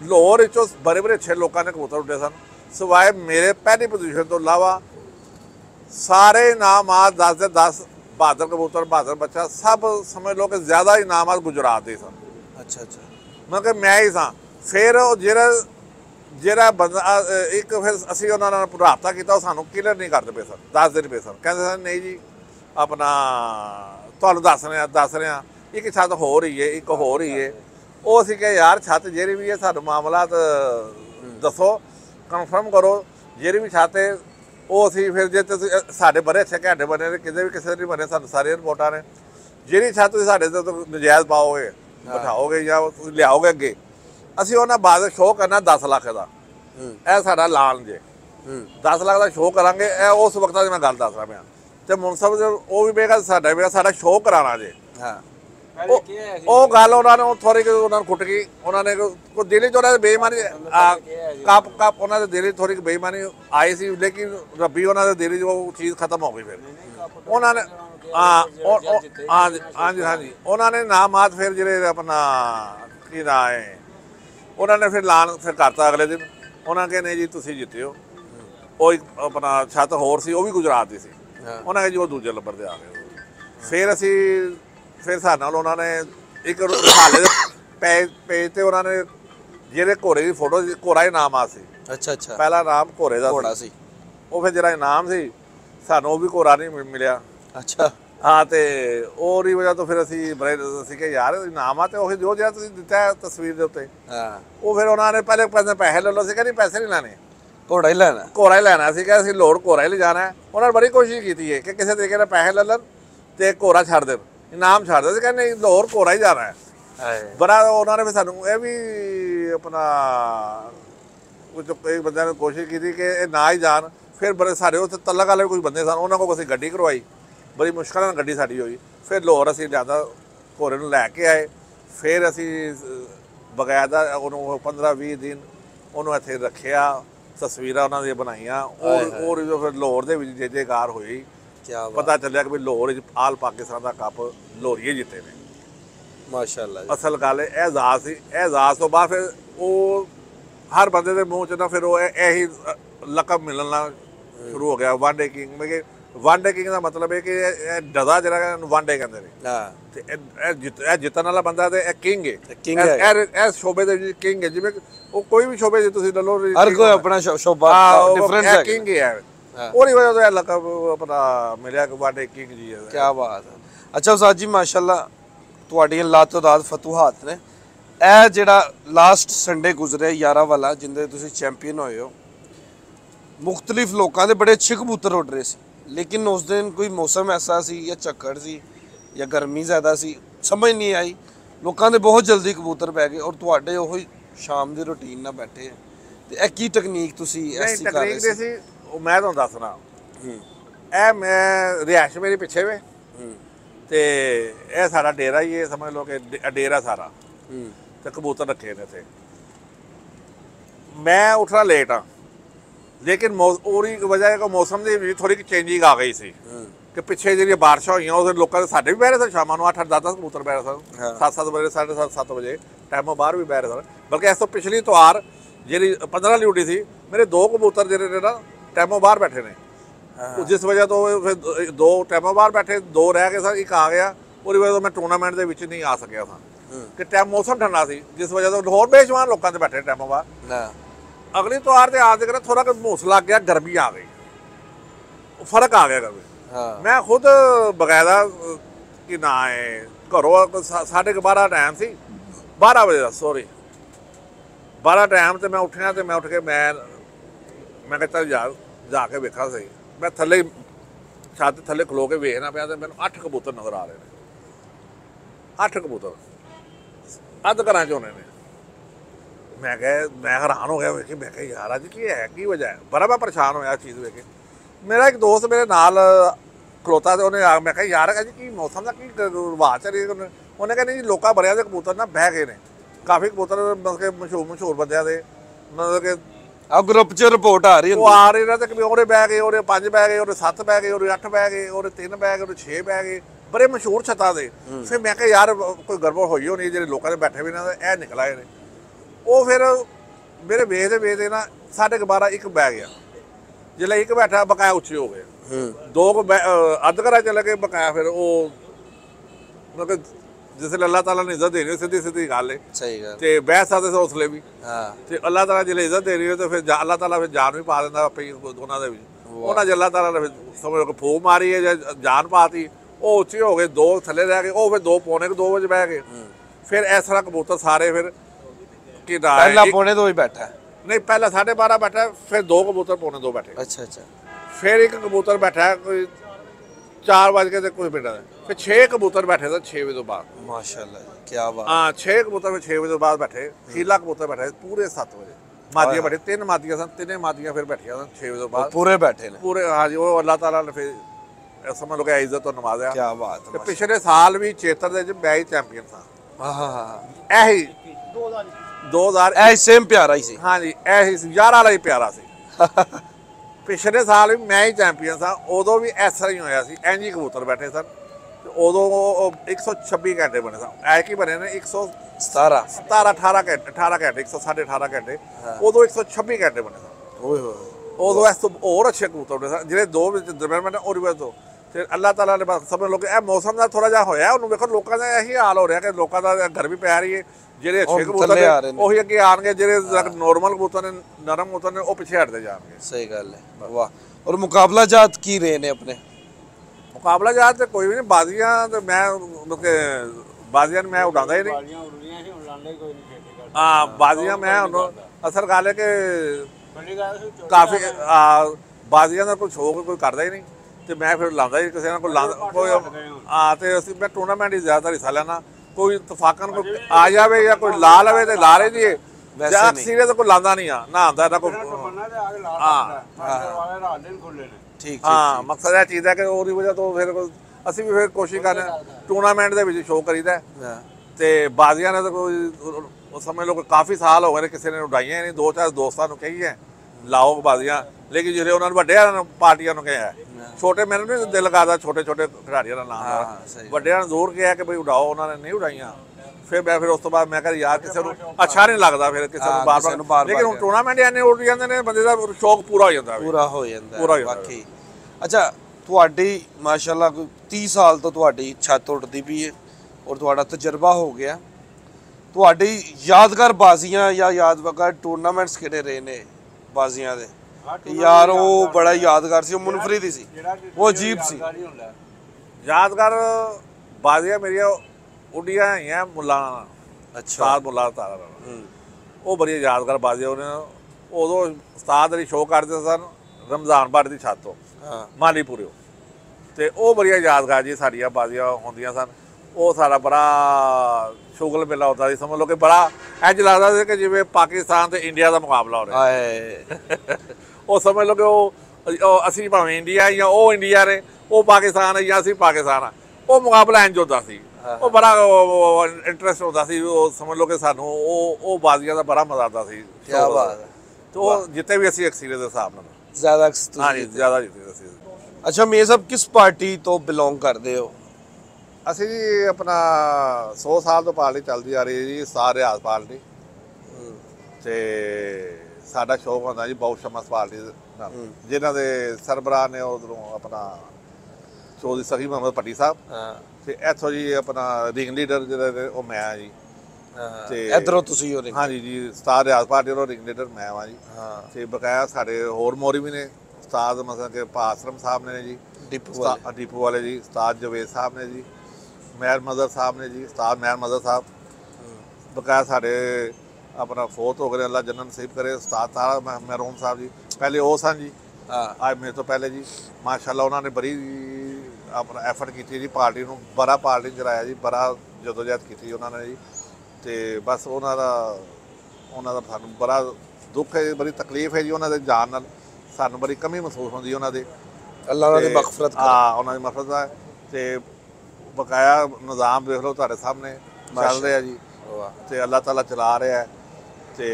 ਲਾਹੌਰ ਵਿੱਚੋਂ ਬੜੇ ਬੜੇ ਅੱਛੇ ਲੋਕਾਂ ਨੇ ਕਬੂਤਰ ਉੱਡੇ ਸਨ। ਸਿਵਾਏ ਮੇਰੇ ਪਹਿਲੀ ਪੋਜੀਸ਼ਨ ਤੋਂ ਇਲਾਵਾ ਸਾਰੇ ਇਨਾਮਾਤ 10 ਦੇ 10 ਬਹਾਦਰ ਕਬੂਤਰ ਬਹਾਦਰ ਬੱਚਾ ਸਭ ਸਮਝ ਲਓ ਕਿ ਜ਼ਿਆਦਾ ਇਨਾਮਾਤ ਗੁਜਰਾਤ ਦੇ ਸਨ। ਅੱਛਾ ਅੱਛਾ। ਮੈਂ ਕਿ ਮੈਂ ਹੀ ਸਾਂ। ਫਿਰ ਉਹ ਜਿਹੜਾ ਜਿਹੜਾ ਬੰਦਾ ਇੱਕ ਫਿਰ ਅਸੀਂ ਉਹਨਾਂ ਨਾਲ ਰਾਬਤਾ ਕੀਤਾ ਉਹ ਸਾਨੂੰ ਕਲੀਅਰ ਨਹੀਂ ਕਰਦੇ ਪਏ ਸਨ ਦੱਸਦੇ ਨਹੀਂ ਪਏ ਸਨ। ਕਹਿੰਦੇ ਸਨ ਨਹੀਂ ਜੀ ਆਪਣਾ ਤੁਹਾਨੂੰ ਦੱਸ ਰਹੇ ਆ ਦੱਸ ਰਹੇ। ਆ ਇੱਕ ਛੱਤ ਹੋ ਰਹੀ ਹੈ ਇੱਕ ਹੋ ਰਹੀ ਹੈ ਉਹ ਅਸੀਂ ਕਿਹਾ ਯਾਰ ਛੱਤ ਜਿਹੜੀ ਵੀ ਹੈ ਸਾਨੂੰ ਮਾਮਲਾਤ ਦੱਸੋ ਕਨਫਰਮ ਕਰੋ। ਜਿਹੜੀ ਵੀ ਛੱਤ ਹੈ ਉਹ ਅਸੀਂ ਫਿਰ ਜੇ ਤੁਸੀਂ ਸਾਡੇ ਬੜੇ ਅੱਛੇ ਘਾਟੇ ਬਣੇ ਨੇ ਕਿਤੇ ਵੀ ਕਿਸੇ ਦੇ ਨਹੀਂ ਬਣੇ ਸਾਨੂੰ ਸਾਰੀਆਂ ਰਿਪੋਰਟਾਂ ਨੇ। ਜਿਹੜੀ ਛੱਤ ਤੁਸੀਂ ਸਾਡੇ ਤੇ ਨਜਾਇਜ਼ ਪਾਓਗੇ ਬਿਠਾਓਗੇ ਜਾਂ ਤੁਸੀਂ ਲਿਆਓਗੇ ਅੱਗੇ ਅਸੀਂ ਉਹਨਾਂ ਬਾਅਦ ਸ਼ੋਅ ਕਰਨਾ 10 ਲੱਖ ਦਾ। ਇਹ ਸਾਡਾ ਲਾਲ ਜੇ। ਹੂੰ। 10 ਲੱਖ ਦਾ ਸ਼ੋਅ ਕਰਾਂਗੇ ਇਹ ਉਸ ਵਕਤ ਦੀ ਮੈਂ ਗੱਲ ਦੱਸ ਰਿਹਾ ਪਿਆ। ਤੇ ਮੁਨਸਬ ਜੀ ਉਹ ਵੀ ਬੇਗਾ ਸਾਡਾ ਵੀ ਸਾਡਾ ਸ਼ੋਅ ਕਰਾਣਾ ਜੇ। ਹਾਂ। ਉਹ- ਗੱਲ ਉਹਨਾਂ ਨੇ ਥੋੜੀ ਕਿ ਉਹਨਾਂ ਨੂੰ ਖੁੱਟ ਗਈ ਉਹਨਾਂ ਨੇ ਕੋ ਦਿੱਲੀ ਚ ਉਹਨਾਂ ਦੇ ਬੇਈਮਾਨੀ ਆ, ਕੱਪ ਕੱਪ ਉਹਨਾਂ ਦੇ ਦਿੱਲੀ ਥੋੜੀ ਕਿ ਬੇਈਮਾਨੀ ਆਈ ਸੀ ਲੇਕਿਨ ਰੱਬੀ ਉਹਨਾਂ ਦੇ ਦਿੱਲੀ 'ਚ ਉਹ ਚੀਜ਼ ਖਤਮ ਹੋ ਗਈ ਫਿਰ। ਉਹਨਾਂ ਨੇ ਹਾਂ ਉਹ- ਉਹ- ਹਾਂਜੀ ਹਾਂਜੀ ਹਾਂਜੀ। ਉਹਨਾਂ ਨੇ ਨਾਮਾਤ ਫਿਰ ਜਿਹੜੇ ਆਪਣਾ ਕੀ ਨਾਂ ਹੈ ਉਹਨਾਂ ਨੇ ਫਿਰ ਐਲਾਨ ਫਿਰ ਕਰਤਾ ਅਗਲੇ ਦਿਨ। ਉਹਨਾਂ ਕਹਿੰਦੇ ਜੀ ਤੁਸੀਂ ਜਿੱਤੇ ਹੋ ਉਹ ਇੱਕ ਆਪਣਾ ਛੱਤ ਹੋਰ ਸੀ ਉਹ ਵੀ ਗੁਜਰਾਤ ਦੀ ਸੀ। ਉਹਨਾਂ ਕਹਿੰਦੇ ਜੀ ਉਹ ਦੂਜੇ ਨੰਬਰ ਤੇ ਆ ਗਏ। ਫਿਰ ਅਸੀਂ ਫਿਰ ਸਾਡੇ ਨਾਲ ਉਹਨਾਂ ਨੇ ਇੱਕ ਹਾਲੇ ਦੇ ਪੇਜ ਪੇਜ ਤੇ ਉਹਨਾਂ ਨੇ ਜਿਹੜੇ ਘੋੜੇ ਦੀ ਫੋਟੋ ਘੋੜਾ ਹੀ ਨਾਮ ਆ ਸੀ। ਅੱਛਾ ਅੱਛਾ। ਪਹਿਲਾ ਨਾਮ ਘੋੜੇ ਦਾ ਘੋੜਾ ਸੀ। ਉਹ ਫਿਰ ਜਿਹੜਾ ਇਨਾਮ ਸੀ ਸਾਨੂੰ ਉਹ ਵੀ ਘੋੜਾ ਨਹੀਂ ਮਿਲਿਆ। ਅੱਛਾ। ਹਾਂ ਤੇ ਉਹਦੀ ਵਜ੍ਹਾ ਤੋਂ ਫਿਰ ਅਸੀਂ ਬੜੇ ਅਸੀਂ ਕਿ ਯਾਰ ਇਨਾਮ ਆ ਤੇ ਉਹ ਜੋ ਜਿਹੜਾ ਤੁਸੀਂ ਦਿੱਤਾ ਤਸਵੀਰ ਦੇ ਉੱਤੇ। ਹਾਂ। ਉਹ ਫਿਰ ਉਹਨਾਂ ਨੇ ਪਹਿਲੇ ਪੈਸੇ ਲੈ ਲਓ ਸੀ ਕਹਿੰਦੇ ਪੈਸੇ ਨਹੀਂ ਲੈਣੇ। ਘੋੜਾ ਹੀ ਲੈਣਾ। ਘੋੜਾ ਹੀ ਲੈਣਾ ਸੀ ਕਿ ਅਸੀਂ ਲੋੜ ਘੋੜਾ ਹੀ ਲਿਜਾਣਾ ਹੈ। ਉਹਨਾਂ ਨੇ ਬੜੀ ਕੋਸ਼ਿਸ਼ ਕੀਤੀ ਹੈ ਕਿ ਕਿਸੇ ਤਰੀਕੇ ਨਾਲ ਪੈਸੇ ਲੈ ਲੈਣ ਤੇ ਘੋੜਾ ਛੱਡ ਦੇਣ। ਇਨਾਮ ਛੱਡ ਦੇ ਕਹਿੰਦੇ ਲਾਹੌਰ ਘੋੜਾ ਹੀ ਜਾਣਾ ਹੈ। ਬੜਾ ਉਹਨਾਂ ਨੇ ਫਿਰ ਸਾਨੂੰ ਇਹ ਵੀ ਆਪਣਾ ਕੁਝ ਕਈ ਬੰਦਿਆਂ ਨੇ ਕੋਸ਼ਿਸ਼ ਕੀਤੀ ਕਿ ਇਹ ਨਾ ਹੀ ਜਾਣ। ਫਿਰ ਬੜੇ ਸਾਰੇ ਉੱਥੇ ਤਲਕ ਵਾਲੇ ਕੋਈ ਬੰਦੇ ਸਨ ਉਹਨਾਂ ਕੋਲ ਅਸੀਂ ਗੱਡੀ ਕਰਵਾਈ। ਬੜੀ ਮੁਸ਼ਕਲ ਨਾਲ ਗੱਡੀ ਸਾਡੀ ਹੋਈ। ਫਿਰ ਲਾਹੌਰ ਅਸੀਂ ਲਿਆਦਾ ਘੋੜੇ ਨੂੰ ਲੈ ਕੇ ਆਏ। ਫਿਰ ਅਸੀਂ ਬਗੈਦਾ ਉਹਨੂੰ 15 20 ਦਿਨ ਉਹਨੂੰ ਇੱਥੇ ਰੱਖਿਆ। ਤਸਵੀਰਾਂ ਉਹਨਾਂ ਦੀਆਂ ਬਣਾਈਆਂ। ਔਰ ਔਰ ਜੋ ਫਿਰ ਲਾਹੌਰ ਦੇ ਵਿੱਚ ਜੇ ਜੇਕਾਰ ਹੋਈ ਪਤਾ ਚੱਲਿਆ ਕਿ ਵੀ ਲਾਹੌਰ ਵਿੱਚ ਆਲ ਪਾਕਿਸਤਾਨ ਦਾ ਕੱਪ ਲੋਰੀਏ ਜਿੱਤੇ ਨੇ। ਮਾਸ਼ਾਅੱਲਾ ਅਸਲ ਗੱਲ ਇਹ ਐਜ਼ਾਜ਼ ਸੀ। ਇਹ ਤੋਂ ਬਾਅਦ ਫਿਰ ਉਹ ਹਰ ਬੰਦੇ ਦੇ ਮੂੰਹ 'ਚ ਨਾ ਫਿਰ ਉਹ ਇਹ- ਲਕਬ ਮਿਲਣਾ ਸ਼ੁਰੂ ਹੋ ਗਿਆ। ਵਨ ਡੇ ਕਿੰਗ ਮੈਂ ਕਿ ਵਨ ਡੇ ਕਿੰਗ ਦਾ ਮਤਲਬ ਹੈ ਕਿ ਇਹ ਇਹ ਡਜ਼ਾ ਜਿਹੜਾ ਇਹਨੂੰ ਵਨ ਡੇ ਕਹਿੰਦੇ ਨੇ ਹਾਂ ਤੇ ਇਹ- ਇਹ ਜਿੱਤ ਇਹ ਜਿੱਤਣ ਵਾਲਾ ਬੰਦਾ ਤੇ ਇਹ ਕਿੰਗ ਹੈ ਇਹ king ਇਹ- ਹੈ। ਇਹ ਇਹ ਸ਼ੋਬੇ ਦੇ ਵਿੱਚ ਕਿੰਗ ਹੈ ਜਿਵੇਂ ਕਿ ਉਹ ਕੋਈ ਵੀ ਸ਼ੋਬੇ ਜੇ ਤੁਸੀਂ ਲੈ ਲਓ ਹਰ ਕੋਈ ਆਪਣਾ ਸ਼ੋ- ਸ਼ੋਭਾ ਡਿਫਰੈਂਸ ਹੈ ਕਿੰਗ ਹੈ ਹਾਂ। ਉਹਦੀ ਵਜ੍ਹਾ ਤੋਂ ਇਹ ਲਕਬ ਆਪਣਾ ਮਿਲਿਆ ਕਿ ਵਨ ਡੇ ਕਿੰਗ ਜੀ ਹੈ ਕੀ ਬਾਤ ਹੈ ਅੱਛਾ ਉਸਤਾਦ ਜੀ ਮਾਸ਼ਾਅੱਲਾ ਤੁਹਾਡੀਆਂ ਲਾਤੋਦਾਦ ਫਤੂਹਾਤ ਨੇ ਇਹ ਜਿਹੜਾ ਲਾਸਟ ਸੰਡੇ ਗੁਜ਼ਰਿਆ 11 ਵਾਲਾ ਜਿੰਦੇ ਤੁਸੀਂ ਚੈਂਪੀਅਨ ਹੋਏ ਹੋ ਮੁxtਲਿਫ ਲੋਕਾਂ ਦੇ ਬੜੇ ਅੱਛੇ ਕਬੂਤਰ ਉੱਡ ਰਹੇ ਸੀ ਲੇਕਿਨ ਉਸ ਦਿਨ ਕੋਈ ਮੌਸਮ ਐਸਾ ਸੀ ਜਾਂ ਝੱਖੜ ਸੀ ਜਾਂ ਗਰਮੀ ਜ਼ਿਆਦਾ ਸੀ ਸਮਝ ਨਹੀਂ ਆਈ। ਲੋਕਾਂ ਦੇ ਬਹੁਤ ਜਲਦੀ ਕਬੂਤਰ ਪੈ ਗਏ ਔਰ ਤੁਹਾਡੇ ਉਹੀ ਸ਼ਾਮ ਦੀ ਰੁਟੀਨ ਨਾਲ ਬੈਠੇ। ਤੇ ਇਹ ਕੀ ਟੈਕਨੀਕ ਤੁਸੀਂ ਐਸੀ ਕਰ ਰਹੇ ਸੀ? ਸੀ ਉਹ ਮੈਂ ਤੁਹਾਨੂੰ ਦੱਸਣਾ ਹੂੰ। ਇਹ ਮੈਂ ਰਿਹਾਇਸ਼ ਮੇਰੀ ਪਿੱਛੇ ਵੇ। ਹੂੰ। ਤੇ ਇਹ ਸਾਡਾ ਡੇਰਾ ਹੀ ਹੈ ਸਮਝ ਲਓ ਕਿ ਡੇਰਾ ਸਾਰਾ। ਹੂੰ। ਤੇ ਕਬੂਤਰ ਰੱਖੇ ਨੇ ਇੱਥੇ। ਮੈਂ ਉੱਠਣਾ ਲੇਟ ਆ। ਲੇਕਿਨ ਮੌ- ਉਹਦੀ ਵਜ੍ਹਾ ਹੈ ਕਿ ਮੌਸਮ ਦੀ ਵੀ ਥੋੜੀ ਚੇਂਜਿੰਗ ਆ ਗਈ ਸੀ। ਕਿ ਪਿੱਛੇ ਜਿਹੜੀਆਂ ਬਾਰਿਸ਼ਾਂ ਹੋਈਆਂ ਉਹਦੇ ਲੋਕਾਂ ਦੇ ਸਾਡੇ ਵੀ ਬਹਿ ਰਹੇ ਸਨ ਸ਼ਾਮਾਂ ਨੂੰ 8 10 10 ਕਬੂਤਰ ਬਹਿ ਰਹੇ। ਸਨ। 7 7 ਵਜੇ 7:30 7 ਵਜੇ ਟਾਈਮੋਂ ਬਾਹਰ ਵੀ ਬਹਿ ਰਹੇ ਸਨ। ਬਲਕਿ ਇਸ ਤੋਂ ਪਿਛਲੀ ਤਵਾਰ ਜਿਹੜੀ 15 ਡਿਊਟੀ ਸੀ ਮੇਰੇ ਦੋ ਕਬੂਤਰ ਜਿਹੜੇ ਨੇ ਨਾ ਟੈਮੋ ਬਾਹਰ ਬੈਠੇ ਨੇ। ਜਿਸ ਵਜ੍ਹਾ ਤੋਂ ਇਹ ਫਿਰ ਦੋ- ਟੈਮੋ ਬਾਹਰ ਬੈਠੇ ਦੋ ਰਹਿ ਗਏ ਸਰ ਇੱਕ ਆ ਗਿਆ। ਉਹਦੀ ਵਜ੍ਹਾ ਤੋਂ ਮੈਂ ਟੂਰਨਾਮੈਂਟ ਦੇ ਵਿੱਚ ਨਹੀਂ ਆ ਸਕਿਆ ਸਾਂ। ਕਿ ਟੈਮ ਮੌਸਮ ਠੰਡਾ ਸੀ ਜਿਸ ਵਜ੍ਹਾ ਤੋਂ ਹੋਰ ਬੇਸ਼ੁਮਾਰ ਲੋਕਾਂ ਦੇ ਬੈਠੇ ਟੈਮੋ ਬਾਹਰ। ਤਿਉਹਾਰ ਤੇ ਆਜ ਕਰ ਥੋੜਾ ਕੁ ਮੂਸ ਲੱਗ ਗਿਆ ਗਰਮੀ ਆ ਗਈ। ਉਹ ਫ਼ਰਕ ਆ ਗਿਆ ਗਰਮੀ ਹਾਂ। ਮੈਂ ਖੁਦ ਬਕਾਇਦਾ ਕੀ ਨਾ ਹੈ ਘਰੋਂ ਸਾ- ਸਾਢੇ ਕੁ 12 ਟਾਈਮ ਸੀ। 12 ਵਜੇ ਦਾ ਸੌਰੀ 12 ਟਾਈਮ ਤੇ ਮੈਂ ਉੱਠਿਆ ਤੇ ਮੈਂ ਉੱਠ ਕੇ ਮੈਂ ਮੈਂ ਕਿਹਾ ਚੱਲ ਜਾ ਜਾ ਕੇ ਵੇਖਾਂ ਸਹੀ। ਮੈਂ ਥੱਲੇ ਛੱਤ ਦੇ ਥੱਲੇ ਖਲੋ ਕੇ ਵੇਖਣਾ ਪਿਆ ਤੇ ਮੈਨੂੰ 8 ਕਬੂਤਰ ਨਜ਼ਰ ਆ ਰਹੇ ਨੇ। 8 ਕਬੂਤਰ। ਅੱਧ ਘਰਾਂ ਚ ਹੋਣੇ ਨੇ। ਮੈਂ ਕਿਹਾ ਮੈਂ ਹੈਰਾਨ ਹੋ ਗਿਆ ਵੇਖ ਕੇ ਮੈਂ ਕਿਹਾ ਯਾਰ ਅੱਜ ਕੀ ਹੈ ਕੀ ਵਜ੍ਹਾ ਹੈ? ਬੜਾ ਮੈਂ ਪਰੇਸ਼ਾਨ ਹੋਇਆ ਇਸ ਚੀਜ਼ ਵੇਖ ਕੇ। ਮੇਰਾ ਇੱਕ ਦੋਸਤ ਮੇਰੇ ਨਾਲ ਖਲੋਤਾ ਤੇ ਉਹਨੇ ਮੈਂ ਕਿਹਾ ਯਾਰ ਅੱਜ ਕੀ ਮੌਸਮ ਦਾ ਕੀ ਰਿਵਾਜ ਚੱਲ ਰਿਹਾ? ਉਹਨੇ ਕਹਿੰਦੇ ਜੀ ਲੋਕਾਂ ਬੜਿਆਂ ਦੇ ਕਬੂਤਰ ਨਾ ਬਹਿ ਗਏ ਨੇ। ਕਾਫੀ ਕਬੂਤਰ ਮਤਲਬ ਕਿ ਮਸ਼ਹੂਰ ਮਸ਼ਹੂਰ ਬੰਦਿਆਂ ਦੇ ਮਤਲਬ ਕਿ ਆ ਗਰੁੱਪ 'ਚ ਰਿਪੋਰਟ ਆ ਰਹੀ ਉਹ ਹੁੰਦੀ ਆ ਰਹੇ ਨਾ ਤੇ ਕਦੇ ਉਹਦੇ ਬਹਿ ਗਏ ਉਹਦੇ ਪੰਜ ਬਹਿ ਗਏ ਉਹਦੇ ਸੱਤ ਬਹਿ ਗਏ ਉਹਦੇ ਅੱਠ ਬਹਿ ਗਏ ਉਹਦੇ ਤਿੰਨ ਬਹਿ ਗਏ ਉਹਦੇ ਛੇ ਬਹਿ ਗਏ। ਬੜੇ ਮਸ਼ਹੂਰ ਛੱਤਾਂ ਦੇ। ਫਿਰ ਮੈਂ ਕਿਹਾ ਯਾਰ ਕੋਈ ਗੜਬੜ ਹੋਈ ਹੋਣੀ ਜਿਹੜੇ ਲੋਕਾਂ ਦੇ ਬੈਠੇ ਵੀ ਨਾ ਇਹ ਨਿਕਲ ਆਏ ਨੇ। ਉਹ ਫਿਰ ਮੇਰੇ ਵੇਖਦੇ ਵੇਖਦੇ ਨਾ ਕੁ ਬਾਰਾਂ ਇੱਕ ਬਹਿ ਗਿਆ। ਜਿਹੜੇ ਇੱਕ ਬੈਠਾ ਬਕਾਇਆ ਉੱਚੇ ਹੋ ਗਏ। ਹੂੰ। ਦੋ ਕੁ ਬਹਿ- ਅਹ ਅੱਧ ਘਰਾਂ ਚਲੇ ਗਏ ਬਕਾਇਆ ਫਿਰ ਉਹ ਮਤਲਬ ਜਿਸ ਵੇਲੇ ਅੱਲਾਹ ਤਾਲਾ ਨੇ ਇੱਜ਼ਤ ਦੇਣੀ ਸਿੱਧੀ ਸਿੱਧੀ ਗੱਲ ਹੈ ਸਹੀ ਗੱਲ। ਤੇ ਬਹਿਸ ਸਕਦੇ ਹੌਸਲੇ ਵੀ। ਹਾਂ। ਤੇ ਅੱਲਾਹ ਤਾਲਾ ਜਿਹੜੇ ਇੱਜ਼ਤ ਦੇ ਰਹੀ ਹੈ ਤੇ ਫਿਰ ਅੱਲਾਹ ਤਾਲਾ ਫਿਰ ਜਾਨ ਵੀ ਪਾ ਦਿੰਦਾ ਆਪੇ ਉਹਨਾਂ ਦੇ ਵਿੱਚ। ਉਹਨਾਂ ਜੇ ਅੱਲਾਹ ਤਾਲਾ ਨੇ ਸਮਝ ਲਓ ਫੂਕ ਮਾਰੀ ਹੈ ਜਾਂ ਜਾਨ ਪਾਤੀ। ਉਹ ਉੱਚੇ ਹੋ ਗਏ ਦੋ ਥੱਲੇ ਰਹਿ ਗਏ ਉਹ ਫਿਰ ਦੋ ਪੌਣੇ ਦੋ ਵਜੇ ਬਹਿ ਗਏ। ਫਿਰ ਇਸ ਤਰ੍ਹਾਂ ਕਬੂਤਰ ਸਾਰੇ ਫਿਰ ਕੀ ਨਾ ਪਹਿਲਾ ਪੌਣੇ ਤੋਂ ਹੀ ਬੈਠਾ। ਹੈ। ਨਹੀਂ ਪਹਿਲਾਂ 12:30 ਬੈਠਾ ਫਿਰ ਦੋ ਕਬੂਤਰ ਪੌਣੇ ਦੋ ਬੈਠੇ। ਅੱਛਾ ਅੱਛਾ। ਫਿਰ ਇੱਕ ਕਬੂਤਰ ਬੈਠਾ ਕੋਈ 4 ਵਜੇ ਕੇ ਤੇ ਕੋਈ ਬੈਠਾ ਫਿਰ 6 ਕਬੂਤਰ ਬੈਠੇ ਤਾਂ 6 ਵਜੇ ਤੋਂ ਬਾਅਦ। ਮਾਸ਼ਾਅੱਲਾ ਜੀ ਕੀ ਬਾਤ। ਹਾਂ 6 ਕਬੂਤਰ ਫਿਰ 6 ਵਜੇ ਤੋਂ ਬਾਅਦ ਬੈਠੇ। ਖੀਲਾ ਕਬੂਤਰ ਬੈਠੇ ਪੂਰੇ 7 ਵਜੇ। ਮਾਦੀਆਂ ਬੈਠੇ ਤਿੰਨ ਮਾਦੀਆਂ ਸਨ ਤਿੰਨੇ ਮਾਦੀਆਂ ਫਿਰ ਬੈਠੀਆਂ ਸਨ 6 ਵਜੇ ਤੋਂ ਬਾਅਦ। ਪੂਰੇ ਬੈਠੇ ਨੇ। ਪੂਰੇ ਹਾਂਜੀ ਉਹ ਅੱਲਾਹ ਤਾਲਾ ਨੇ ਫਿਰ ਇਹ ਸਮਝ ਲਓ ਕਿ ਇੱਜ਼ਤ ਤੋਂ ਨਵਾਜ਼ਿਆ ਕੀ ਬਾਤ ਤੇ ਹੈ ਪਿਛਲੇ ਸਾਲ ਵੀ ਚੇਤਰ ਦੇ ਵਿੱਚ ਮੈਂ ਹੀ ਚੈਂਪੀਅਨ ਸਾਂ। ਹਾਂ ਹਾਂ ਹਾਂ ਇਹੀ। 2000 ਐ ਸੇਮ ਪਿਆਰਾ ਹੀ ਸੀ। ਹਾਂਜੀ ਸੀ, ਯਾਰ ਵਾਲਾ ਹੀ ਪਿਆਰਾ ਸੀ। ਪਿਛਲੇ ਸਾਲ ਵੀ ਮੈਂ ਹੀ ਚੈਂਪੀਅਨ ਸਾਂ ਉਦੋਂ ਵੀ ਤਰ੍ਹਾਂ ਹੀ ਹੋਇਆ ਸੀ। ਇੰਝ ਹੀ ਕਬੂਤਰ ਬੈਠੇ ਸਨ। ਉਦੋਂ ਉਹ- ਉਹ 126 ਘੰਟੇ ਬਣੇ ਸਨ। ਐ ਕੀ ਬਣੇ ਨੇ 100 17 17 18 ਘੰਟੇ 18 ਘੰਟੇ 118 ਘੰਟੇ। ਉਦੋਂ 126 ਘੰਟੇ ਬਣੇ ਸਨ। ਓਏ ਹੋਏ ਉਦੋਂ ਇਸ ਤੋਂ ਹੋਰ ਅੱਛੇ ਕਬੂਤਰ ਬਣੇ ਸਨ। ਜਿਹੜੇ ਦੋ ਵਿੱਚ ਦਰਮਿਆਨ ਬਣੇ ਉਹਦੀ ਵਜ੍ਹਾ ਤੋਂ ਤੇ ਅੱਲਾਹ ਤਾਲਾ ਨੇ ਬਸ ਸਮਝ ਲਓ ਕਿ ਇਹ ਮੌਸਮ ਦਾ ਥੋੜਾ ਜਿਹਾ ਹੋਇਆ ਉਹਨੂੰ ਵੇਖੋ ਲੋਕਾਂ ਦਾ ਇਹੀ ਹਾਲ ਹੋ ਰਿਹਾ ਕਿ ਲੋਕਾਂ ਦਾ ਗਰਮੀ ਪੈ ਰਹੀ ਹੈ ਜਿਹੜੇ ਅੱਛੇ ਉਹ ਕਬੂਤਰ ਥੱਲੇ ਆ ਰਹੇ ਨੇ ਨੇ। ਉਹੀ ਅੱਗੇ ਆਣਗੇ ਜਿਹੜੇ ਨਾਰਮਲ ਕਬੂਤਰ ਨੇ ਨਰਮ ਕਬੂਤਰ ਨੇ ਉਹ ਪਿੱਛੇ ਹਟਦੇ ਜਾਣਗੇ ਸਹੀ ਗੱਲ ਹੈ ਵਾਹ ਔਰ ਮੁਕਾਬਲਾ ਜਾਤ ਕੀ ਰਹੇ ਨੇ ਆਪਣੇ ਮੁਕਾਬਲਾ ਯਾਰ ਤੇ ਕੋਈ ਵੀ ਨਹੀਂ ਬਾਜ਼ੀਆਂ ਤੇ ਮੈਂ ਮਤਲਬ ਕਿ ਬਾਜ਼ੀਆਂ ਨੂੰ ਮੈਂ ਉਡਾਉਂਦਾ ਹੀ ਨਹੀਂ ਬਾਲੀਆਂ ਉੜਦੀਆਂ ਸੀ ਹੁਣ ਲਾਂਦੇ ਕੋਈ ਨਹੀਂ ਖੇਤੀ ਕਰਦਾ ਹਾਂ ਬਾਜ਼ੀਆਂ ਮੈਂ ਹੁਣ ਅਸਰ ਗੱਲ ਹੈ ਕਿ ਪਹਿਲੀ ਗੱਲ ਸੀ ਚੋਰੀ ਕਾਫੀ ਆ, ਬਾਜ਼ੀਆਂ ਦਾ ਕੋਈ ਸ਼ੌਕ ਕੋਈ ਕਰਦਾ ਹੀ ਨਹੀਂ ਤੇ ਮੈਂ ਫਿਰ ਲਾਉਂਦਾ ਹੀ ਕਿਸੇ ਨਾਲ ਕੋਈ ਲਾਉਂਦਾ ਕੋਈ ਆ ਤੇ ਅਸੀਂ ਮੈਂ ਟੂਰਨਾਮੈਂਟ ਹੀ ਜ਼ਿਆਦਾਤਰ ਹਿੱਸਾ ਲੈਣਾ ਕੋਈ ਇਤਫਾਕਨ ਕੋਈ ਆ ਜਾਵੇ ਜਾਂ ਕੋਈ ਲਾ ਲਵੇ ਤੇ ਲਾ ਰੇ ਜੀ ਵੈਸੇ ਜਾਂ ਨਹੀਂ। ਸੀਰੀਅਸ ਕੋਈ ਲਾਉਂਦਾ ਨਹੀਂ ਆ ਨਾ ਆਉਂਦਾ ਨਾ ਕੋਈ ਹਾਂ, ਠੀਕ ਹਾਂ ਮਕਸਦ ਇਹ ਚੀਜ਼ ਹੈ ਕਿ ਉਹਦੀ ਵਜ੍ਹਾ ਤੋਂ ਫਿਰ ਅਸੀਂ ਵੀ ਫਿਰ ਕੋਸ਼ਿਸ਼ ਕਰਨੇ ਟੂਰਨਾਮੈਂਟ ਦੇ ਵਿੱਚ ਸ਼ੋਅ ਕਰੀਦਾ ਹੈ। ਹਾਂ। ਤੇ ਬਾਜ਼ੀਆਂ ਨੇ ਤਾਂ ਕੋਈ ਉਹ ਸਮਝ ਲਓ ਕਿ ਕਾਫੀ ਸਾਲ ਹੋ ਗਏ ਨੇ ਕਿਸੇ ਨੇ ਉਡਾਈਆਂ ਹੀ ਨਹੀਂ। ਦੋ ਚਾਰ ਦੋਸਤਾਂ ਨੂੰ ਕਹੀ ਹੈ ਲਾਓ ਬਾਜ਼ੀਆਂ। ਲੇਕਿਨ ਜਿਹੜੇ ਉਹਨਾਂ ਨੂੰ ਵੱਡਿਆਂ ਨੂੰ ਪਾਰਟੀਆਂ ਨੂੰ ਕਿਹਾ ਹੈ। ਛੋਟੇ ਮੈਨੂੰ ਨਹੀਂ ਦਿਲ ਕਰਦਾ ਛੋਟੇ ਛੋਟੇ ਖਿਡਾਰੀਆਂ ਦਾ ਨਾਮ ਸਹੀ। ਵੱਡਿਆਂ ਨੂੰ ਜ਼ੋਰ ਕਿਹਾ ਕਿ ਬਈ ਉਡਾਓ ਉਹਨਾਂ ਨੇ ਨਹੀਂ ਉਡਾਈਆਂ। ਫਿਰ ਮੈਂ ਫਿਰ ਉਸ ਤੋਂ ਬਾਅਦ ਮੈਂ ਕਿਹਾ ਯਾਰ ਕਿਸੇ ਨੂੰ ਅੱਛਾ ਨਹੀਂ ਲੱਗਦਾ ਫਿਰ ਕਿਸੇ ਨੂੰ ਬਾਰ ਬਾਰ ਲੇਕਿਨ ਹੁਣ। ਟੂਰਨਾਮੈਂਟ ਇੰਨੇ ਉੱਡ ਜਾਂਦੇ ਨੇ ਬੰਦੇ ਦਾ ਸ਼ੌਕ ਪੂਰਾ ਹੋ ਜਾਂਦਾ ਪੂਰਾ ਹੋ ਜਾਂਦਾ ਪੂਰਾ ਵਾਕਈ। ਅੱਛਾ ਤੁਹਾਡੀ ਮਾਸ਼ਾਅੱਲਾ ਕੋਈ 30 ਸਾਲ ਤੋਂ ਤੁਹਾਡੀ ਛੱਤ ਉੱਡਦੀ ਵੀ ਹੈ ਔਰ ਤੁਹਾਡਾ ਤਜਰਬਾ ਹੋ ਗਿਆ। ਤੁਹਾਡੀ ਯਾਦਗਾਰ ਬਾਜ਼ੀਆਂ ਜਾਂ ਯਾਦਗਾਰ ਟੂਰਨਾਮੈਂਟਸ ਕਿਹੜੇ ਰਹੇ ਨੇ ਬਾਜ਼ੀਆਂ ਦੇ? ਯਾਰ ਉਹ ਬੜਾ ਯਾਦਗਾਰ ਸੀ ਉਹ ਮੁਨਫਰਿਦ ਹੀ ਸੀ। ਉਹ ਅਜੀਬ ਸੀ। ਯਾਦਗਾਰ ਬਾਜ਼ੀਆਂ ਮੇਰੀਆਂ ਉੱਡੀਆਂ ਹੋਈਆਂ ਮੁੱਲਾਂ ਨਾਲ। ਅੱਛਾ। ਮੁੱਲਾ ਤਾਰਾ ਨਾਲ। ਉਹ ਬੜੀ ਯਾਦਗਾਰ ਬਾਜ਼ੀਆਂ ਉਹਨੇ। ਉਦੋਂ ਉਸਤਾਦ ਅਲੀ ਸ਼ੋਅ ਕਰਦੇ ਸਨ ਰਮਜ਼ਾਨ ਬਾੜ ਦੀ ਛੱਤ ਤੋਂ ਹਾਂ। ਮਾਲੀਪੁਰਿਓ ਤੇ। ਉਹ ਬੜੀਆਂ ਯਾਦਗਾਰ ਜੀ ਸਾਡੀਆਂ ਬਾਜ਼ੀਆਂ ਹੁੰਦੀਆਂ ਸਨ। ਉਹ ਸਾਡਾ ਬੜਾ ਸ਼ੁਗਲ ਮੇਲਾ ਹੁੰਦਾ ਸੀ ਸਮਝ ਲਓ ਕਿ ਬੜਾ ਇੰਜ ਲੱਗਦਾ ਸੀ ਕਿ ਜਿਵੇਂ ਪਾਕਿਸਤਾਨ ਤੇ ਇੰਡੀਆ ਦਾ ਮੁਕਾਬਲਾ ਹੋ ਰਿਹਾ। ਆਏ ਉਹ ਸਮਝ ਲਓ ਕਿ ਉਹ ਅਸੀਂ ਭਾਵੇਂ ਇੰਡੀਆ ਜਾਂ ਉਹ ਇੰਡੀਆ ਨੇ ਉਹ ਪਾਕਿਸਤਾਨ ਹੈ ਜਾਂ ਅਸੀਂ ਪਾਕਿਸਤਾਨ ਆ। ਉਹ ਮੁਕਾਬਲਾ ਇੰਜ ਹੁੰਦਾ ਸੀ। ਉਹ ਬੜਾ ਇੰਟਰਸਟ ਹੁੰਦਾ ਸੀ ਉਹ ਸਮਝ ਲਓ ਕਿ ਸਾਨੂੰ ਉਹ ਉਹ ਬਾਜ਼ੀਆਂ ਦਾ ਬੜਾ ਮਜ਼ਾ ਆਉਂਦਾ ਸੀ। ਕੀ ਬਾਤ ਹੈ। ਤੇ ਉਹ ਜਿੱਤੇ ਵੀ ਅਸੀਂ ਐਕਸੀਰੀਅੰਸ ਦੇ ਹਿਸਾਬ ਨਾਲ। ਜ਼ਿਆਦਾ ਤੁਸੀਂ ਹਾਂਜੀ ਜ਼ਿਆਦਾ ਜਿੱਤੇ ਅਸੀਂ। ਅੱਛਾ ਮੇ ਸਾਹਿਬ ਕਿਸ ਪਾਰਟੀ ਤੋਂ ਬਿਲੋਂਗ ਕਰਦੇ ਹੋ? ਅਸੀਂ ਜੀ ਆਪਣਾ 100 ਸਾਲ ਤੋਂ ਪਾਰਟੀ ਚੱਲਦੀ ਆ ਰਹੀ ਹੈ ਜੀ ਸਾਰੇ ਹਾਸ ਪਾਰਟੀ। ਤੇ ਸਾਡਾ ਸ਼ੌਕ ਹੁੰਦਾ ਜੀ ਬਹੁਤ ਸ਼ਮਸ ਪਾਰਟੀ ਦੇ ਨਾਲ। ਜਿਨ੍ਹਾਂ ਦੇ ਸਰਬਰਾਹ ਨੇ ਉਧਰੋਂ ਆਪਣਾ ਚੌਧਰੀ ਸਖੀ ਮੁਹੰਮਦ ਪੱਟੀ ਸਾਹਿਬ ਹਾਂ। ਤੇ ਇੱਥੋਂ ਜੀ ਆਪਣਾ ਰਿੰਗ ਲੀਡਰ ਜਿਹੜੇ ਨੇ ਉਹ ਮੈਂ ਆ ਜੀ। ਤੇ- ਇਧਰੋਂ ਤੁਸੀਂ ਹੋ ਰਹੇ ਹਾਂਜੀ ਜੀ ਸਟਾਰ ਰਿਆਜ਼ ਪਾਰਟੀ ਦਾ ਰਿੰਗ ਲੀਡਰ ਮੈਂ ਆ ਜੀ। ਹਾਂ। ਤੇ ਬਕਾਇਆ ਸਾਡੇ ਹੋਰ ਮੋਰੀ ਵੀ ਨੇ ਉਸਤਾਦ ਮਸਲ ਕਿ ਪਾਸਰਮ ਸਾਹਿਬ ਨੇ ਜੀ। ਡਿਪੂ ਵਾਲੇ। ਦੀਪੂ ਵਾਲੇ ਜੀ ਉਸਤਾਦ ਜਵੇਦ ਸਾਹਿਬ ਨੇ ਜੀ। ਮੈਰ ਮਦਰ ਸਾਹਿਬ ਨੇ ਜੀ ਉਸਤਾਦ ਮੈਰ ਮਦਰ ਸਾਹਿਬ। ਬਕਾਇਆ ਸਾਡੇ ਆਪਣਾ ਫੋਤ ਹੋ ਗਏ ਅੱਲਾ ਜੰਨਤ ਨਸੀਬ ਕਰੇ ਉਸਤਾਦ ਤਾਰਾ ਮਹਿ- ਮਹਿਰੂਮ ਸਾਹਿਬ ਜੀ। ਪਹਿਲੇ ਉਹ ਸਨ ਜੀ। ਹਾਂ। ਅੱਜ ਮੇਰੇ ਤੋਂ ਪਹਿਲੇ ਜੀ। ਮਾਸ਼ਾਅੱਲਾ ਉਹਨਾਂ ਨੇ ਬੜੀ ਆਪਣਾ ਐਫਰਟ ਕੀਤੀ ਜੀ ਪਾਰਟੀ ਨੂੰ ਬੜਾ ਪਾਰਟੀ ਚਲਾਇਆ ਜੀ ਬੜਾ ਜਦੋਜਹਿਦ ਕੀਤੀ ਉਹਨਾਂ ਨੇ ਜੀ। ਤੇ ਬਸ ਉਹਨਾਂ ਦਾ ਉਹਨਾਂ ਦਾ ਸਾਨੂੰ ਬੜਾ ਦੁੱਖ ਹੈ ਬੜੀ ਤਕਲੀਫ ਹੈ ਜੀ ਉਹਨਾਂ ਦੇ ਜਾਣ ਨਾਲ। ਸਾਨੂੰ ਬੜੀ ਕਮੀ ਮਹਿਸੂਸ ਹੁੰਦੀ ਉਹਨਾਂ ਦੇ। ਅੱਲਾ ਉਹਨਾਂ ਦੀ ਮਗਫਰਤ ਕਰੇ। ਹਾਂ ਉਹਨਾਂ ਦੀ ਮਗਫਰਤ ਹੈ ਤੇ ਬਕਾਇਆ ਨਿਜ਼ਾਮ ਦੇਖ ਲਓ ਤੁਹਾਡੇ ਸਾਹਮਣੇ। ਚੱਲ ਰਿਹਾ ਜੀ। ਵਾਹ। ਤੇ ਅੱਲਾਹ ਤਾਲਾ ਚਲਾ ਰਿਹਾ ਹੈ। ਤੇ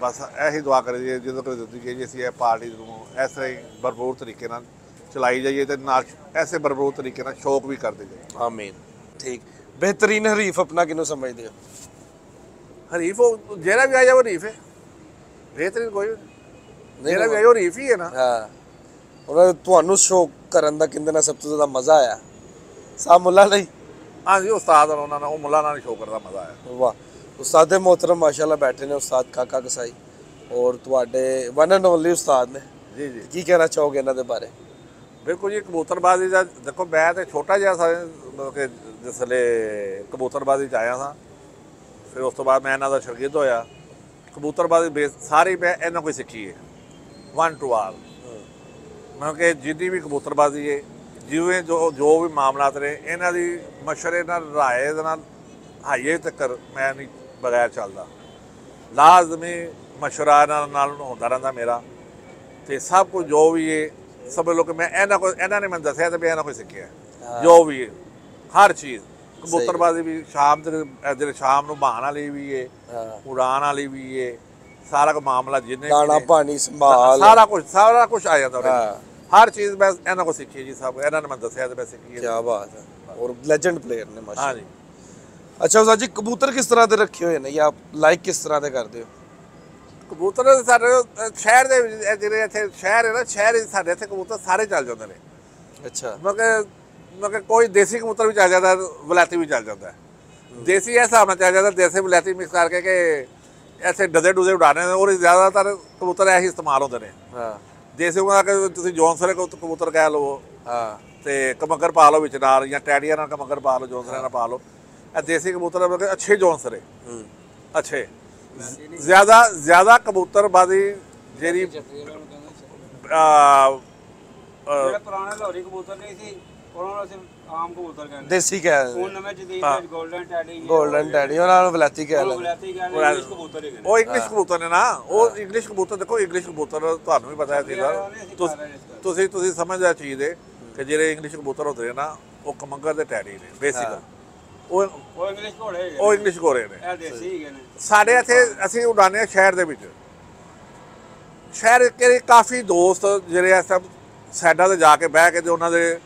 ਬਸ ਇਹੀ ਦੁਆ ਕਰੀ ਜੀ ਜਦੋਂ ਕਦੇ ਦਿੱਤੀ ਗਈ ਜੀ ਅਸੀਂ ਇਹ ਪਾਰਟੀ ਨੂੰ ਇਸ ਤਰ੍ਹਾਂ ਹੀ ਭਰਪੂਰ ਤਰੀਕੇ ਨਾਲ ਚਲਾਈ ਜਾਈਏ ਤੇ ਨਾਲ ਐਸੇ ਭਰਪੂਰ ਤਰੀਕੇ ਨਾਲ ਸ਼ੌਕ ਵੀ ਕਰਦੇ ਜਾਈਏ। ਆਮੀਨ। ਠੀਕ। ਬਿਹਤਰੀਨ ਹਰੀਫ ਆਪਣਾ ਕਿਹਨੂੰ ਸਮਝਦੇ ਹੋ ਹਰੀਫ ਉਹ ਜਿਹੜਾ ਵੀ ਆ ਜਾਵੇ ਹਰੀਫ ਹੈ। ਬਿਹਤਰੀਨ ਕੋਈ ਨਹੀਂ। ਜਿਹੜਾ ਵੀ ਆਇਆ ਉਹ ਹਰੀਫ ਹੀ ਹੈ ਨਾ। ਹਾਂ। ਉਹਨਾਂ ਨੇ ਤੁਹਾਨੂੰ ਸ਼ੌਕ ਕਰਨ ਦਾ ਕਿੰਦੇ ਨਾਲ ਸਭ ਤੋਂ ਜ਼ਿਆਦਾ ਮਜ਼ਾ ਆਇਆ? ਸਾਹ ਮੁੱਲਾ ਨਹੀਂ ਹਾਂਜੀ ਉਸਤਾਦ ਔਰ ਉਹਨਾਂ ਨਾਲ ਉਹ ਮੁੱਲਾ ਨਾਲ ਸ਼ੌਕ ਕਰਦਾ ਮਜ਼ਾ ਆਇਆ। ਵਾਹ। ਉਸਤਾਦ ਮੋਹਤਰਮ ਮਾਸ਼ਾਅੱਲਾ ਬੈਠੇ ਨੇ ਉਸਤਾਦ ਕਾਕਾ ਕਸਾਈ ਔਰ ਤੁਹਾਡੇ ਵਨ ਐਂਡ ਓਨਲੀ ਉਸਤਾਦ ਨੇ। ਜੀ ਜੀ। ਕੀ ਕਹਿਣਾ ਚਾਹੋਗੇ ਇਹਨਾਂ ਦੇ ਬਾਰੇ? ਬਿਲਕੁਲ ਜੀ ਕਬੂਤਰਬਾਜ਼ੀ ਦਾ ਦੇਖੋ ਮੈਂ ਤੇ ਛੋਟਾ ਜਿਹਾ ਸਾਂ ਮਤਲਬ ਕਿ ਜਿਸਲੇ ਕਬੂਤਰਬਾਜ਼ੀ ਚ ਆਇਆ ਸਾਂ ਫਿਰ ਉਸ ਤੋਂ ਬਾਅਦ ਮੈਂ ਇਹਨਾਂ ਦਾ ਸ਼ਾਗਿਰਦ ਹੋਇਆ। ਕਬੂਤਰਬਾਜ਼ੀ ਸਾਰੀ ਮੈਂ ਇਹਨਾਂ ਕੋਈ ਸਿੱਖੀ ਹੈ ਵਨ ਟੂ ਆਲ ਮੈਂ ਕਿ ਜਿੰਨੀ ਵੀ ਕਬੂਤਰਬਾਜ਼ੀ ਹੈ ਜਿਵੇਂ ਜੋ ਜੋ ਵੀ ਮਾਮਲਾਤ ਨੇ ਇਹਨਾਂ ਦੀ ਮਸ਼ਵਰੇ ਨਾਲ ਰਾਏ ਦੇ ਨਾਲ ਹਾਈਏ ਤੱਕ ਮੈਂ ਨਹੀਂ ਬਗੈਰ ਚੱਲਦਾ। ਲਾਜ਼ਮੀ ਮਸ਼ਵਰਾ ਨਾਲ ਨਾਲ ਹੁੰਦਾ ਰਹਿੰਦਾ ਮੇਰਾ। ਤੇ ਸਭ ਕੁਝ ਜੋ ਵੀ ਹੈ ਸਭ ਲੋਕ ਮੈਂ ਇਹਨਾਂ ਕੋ ਇਹਨਾਂ ਨੇ ਮੈਨੂੰ ਦੱਸਿਆ ਤੇ ਵੀ ਇਹਨਾਂ ਕੋਈ ਸਿੱਖਿਆ। ਜੋ ਵੀ ਹੈ ਹਰ ਚੀਜ਼। ਕਬੂਤਰਬਾਜ਼ੀ ਵੀ ਸ਼ਾਮ ਦੇ ਜਿਹੜੇ ਸ਼ਾਮ ਨੂੰ ਬਹਾਨ ਵਾਲੀ ਵੀ ਹੈ ਹਾਂ। ਉਡਾਨ ਵਾਲੀ ਵੀ ਹੈ ਸਾਰਾ ਕੁ ਮਾਮਲਾ ਜਿੰਨੇ ਵੀ ਦਾਣਾ ਨੇ, ਪਾਣੀ ਸੰਭਾਲ। ਸਾਰਾ ਕੁਝ ਸਾਰਾ ਕੁਝ ਆ ਜਾਂਦਾ ਉਹਦੇ ਹਾਂ। ਵਿੱਚ। ਹਰ ਚੀਜ਼ ਮੈਂ ਇਹਨਾਂ ਕੋ ਸਿੱਖੀ ਜੀ ਸਭ। ਇਹਨਾਂ ਨੇ ਮੈਨੂੰ ਦੱਸਿਆ ਤੇ ਮੈਂ ਸਿੱਖੀ ਹੈ। ਕੀ ਬਾਤ ਹੈ। ਔਰ ਲੈਜੈਂਡ ਪਲੇਅਰ ਨੇ ਮਾਸ਼ਾਅੱਲਾ। ਹਾਂਜੀ। ਅੱਛਾ ਉਸਤਾਦ ਜੀ ਕਬੂਤਰ ਕਿਸ ਤਰ੍ਹਾਂ ਦੇ ਰੱਖੇ ਹੋਏ ਨੇ ਜਾਂ ਲਾਈਕ ਕਿਸ ਤਰ੍ਹਾਂ ਦੇ ਕਰਦੇ ਹੋ? ਕਬੂਤਰ ਸਾਡੇ ਸ਼ਹਿਰ ਦੇ ਵਿੱਚ ਇਹ ਜਿਹੜੇ ਇੱਥੇ ਸ਼ਹਿਰ ਹੈ ਨਾ ਸ਼ਹਿਰ ਵਿੱਚ ਸਾਡੇ ਇੱਥੇ ਕਬੂਤਰ ਸਾਰੇ ਚੱਲ ਜਾਂਦੇ ਨੇ। ਅੱਛਾ। ਮਗਰ ਮਗਰ ਕੋਈ ਦੇਸੀ ਕਬੂਤਰ ਵੀ ਚੱਲ ਜਾਂਦਾ ਵਲੈਤੀ ਵੀ ਚੱਲ ਜਾਂਦਾ। ਦੇਸੀ ਇਸ ਹਿਸਾਬ ਨਾਲ ਚੱਲ ਜਾਂਦਾ ਦੇਸੀ ਵਲੈਤੀ ਮਿਕਸ ਕਰਕੇ ਕਿ ਇੱਥੇ ਡਜ਼ੇ ਡੁਜ਼ੇ ਉਡਾਣੇ ਨੇ ਔਰ ਜ਼ਿਆਦਾਤਰ ਕਬੂਤਰ ਇਹੀ ਇਸਤੇਮਾਲ ਹੁੰਦੇ ਨੇ। ਹਾਂ। ਦੇਸੀ ਉਹਨਾਂ ਕਿ ਤੁਸੀਂ ਜੌਨਸਰੇ ਕਬੂਤਰ ਕਹਿ ਲਓ। ਹਾਂ। ਤੇ ਕਮੰਗਰ ਪਾ ਲਓ ਵਿੱਚ ਨਾਲ ਜਾਂ ਟੈਡੀਆਂ ਨਾਲ ਕਮੰਗਰ ਪਾ ਲਓ ਜੌਨਸਰੇ ਨਾਲ ਪਾ ਲਓ। ਇਹ ਦੇਸੀ ਕਬੂਤਰ ਮਤਲਬ ਕਿ ਅੱਛੇ ਜੌਨਸਰੇ ਹੂੰ ਅੱਛੇ ਜ਼ਿਆਦਾ ਜ਼ਿਆਦਾ ਕਬੂਤਰਬਾਜ਼ੀ ਜਿਹੜੀ ਆ ਜਿਹੜੇ ਪੁਰਾਣੇ ਲਾਹੌਰੀ ਕਬੂਤਰ ਨਹੀਂ ਸੀ ਉਹਨਾਂ ਨੂੰ ਅਸੀਂ ਆਮ ਕਬੂਤਰ ਕਹਿੰਦੇ ਦੇਸੀ ਕਹਿੰਦੇ ਹੁਣ ਨਵੇਂ ਜਦੀਦ ਹਾਂ। ਵਿੱਚ 골ਡਨ ਟੈਡੀ ਗੋਲਡਨ ਟੈਡੀ ਉਹਨਾਂ ਨੂੰ ਵਲੈਤੀ ਕਹਿ ਉਹ ਲੈਂਦੇ ਬਲੈਤੀ ਕਹਿੰਦੇ ਉਹ ਇੰਗਲਿਸ਼ ਕਬੂਤਰ ਹੀ ਕਹਿੰਦੇ ਉਹ ਇੰਗਲਿਸ਼ ਕਬੂਤਰ ਨੇ ਨਾ ਉਹ ਇੰਗਲਿਸ਼ ਕਬੂਤਰ ਦੇਖੋ ਇੰਗਲਿਸ਼ ਕਬੂਤਰ ਤੁਹਾਨੂੰ ਵੀ ਪਤਾ ਹੈ ਚੀਜ਼ ਦਾ ਤੁਸ- ਤੁਸੀਂ ਤੁਸੀਂ ਸਮਝਦੇ ਚੀਜ਼ ਦੇ ਕਿ ਜਿਹੜੇ ਇੰਗਲਿਸ਼ ਕਬੂਤਰ ਹੁੰਦੇ ਨੇ ਨਾ ਉਹ ਕਮੰਗਰ ਦੇ ਟੈਡੀ ਨੇ ਬੇਸਿਕ ਉਹ ਉਹ ਇੰਗਲਿਸ਼ ਘੋੜੇ ਹੈਗੇ ਉਹ ਨੇ। ਇੰਗਲਿਸ਼ ਗੋਰੇ ਨੇ। ਇਹ ਦੇਸੀ ਹੈਗੇ ਨੇ। ਸਾਡੇ ਇੱਥੇ ਅਸੀਂ ਉਡਾਉਂਦੇ ਹਾਂ ਸ਼ਹਿਰ ਦੇ ਵਿੱਚ। ਸ਼ਹਿਰ ਕੇ ਕਾਫੀ ਦੋਸਤ ਜਿਹੜੇ ਇਸ ਟਾਈਮ ਸਾਈਡਾਂ ਤੇ ਜਾ ਕੇ ਬਹਿ ਕੇ ਤੇ ਉਹਨਾਂ ਦੇ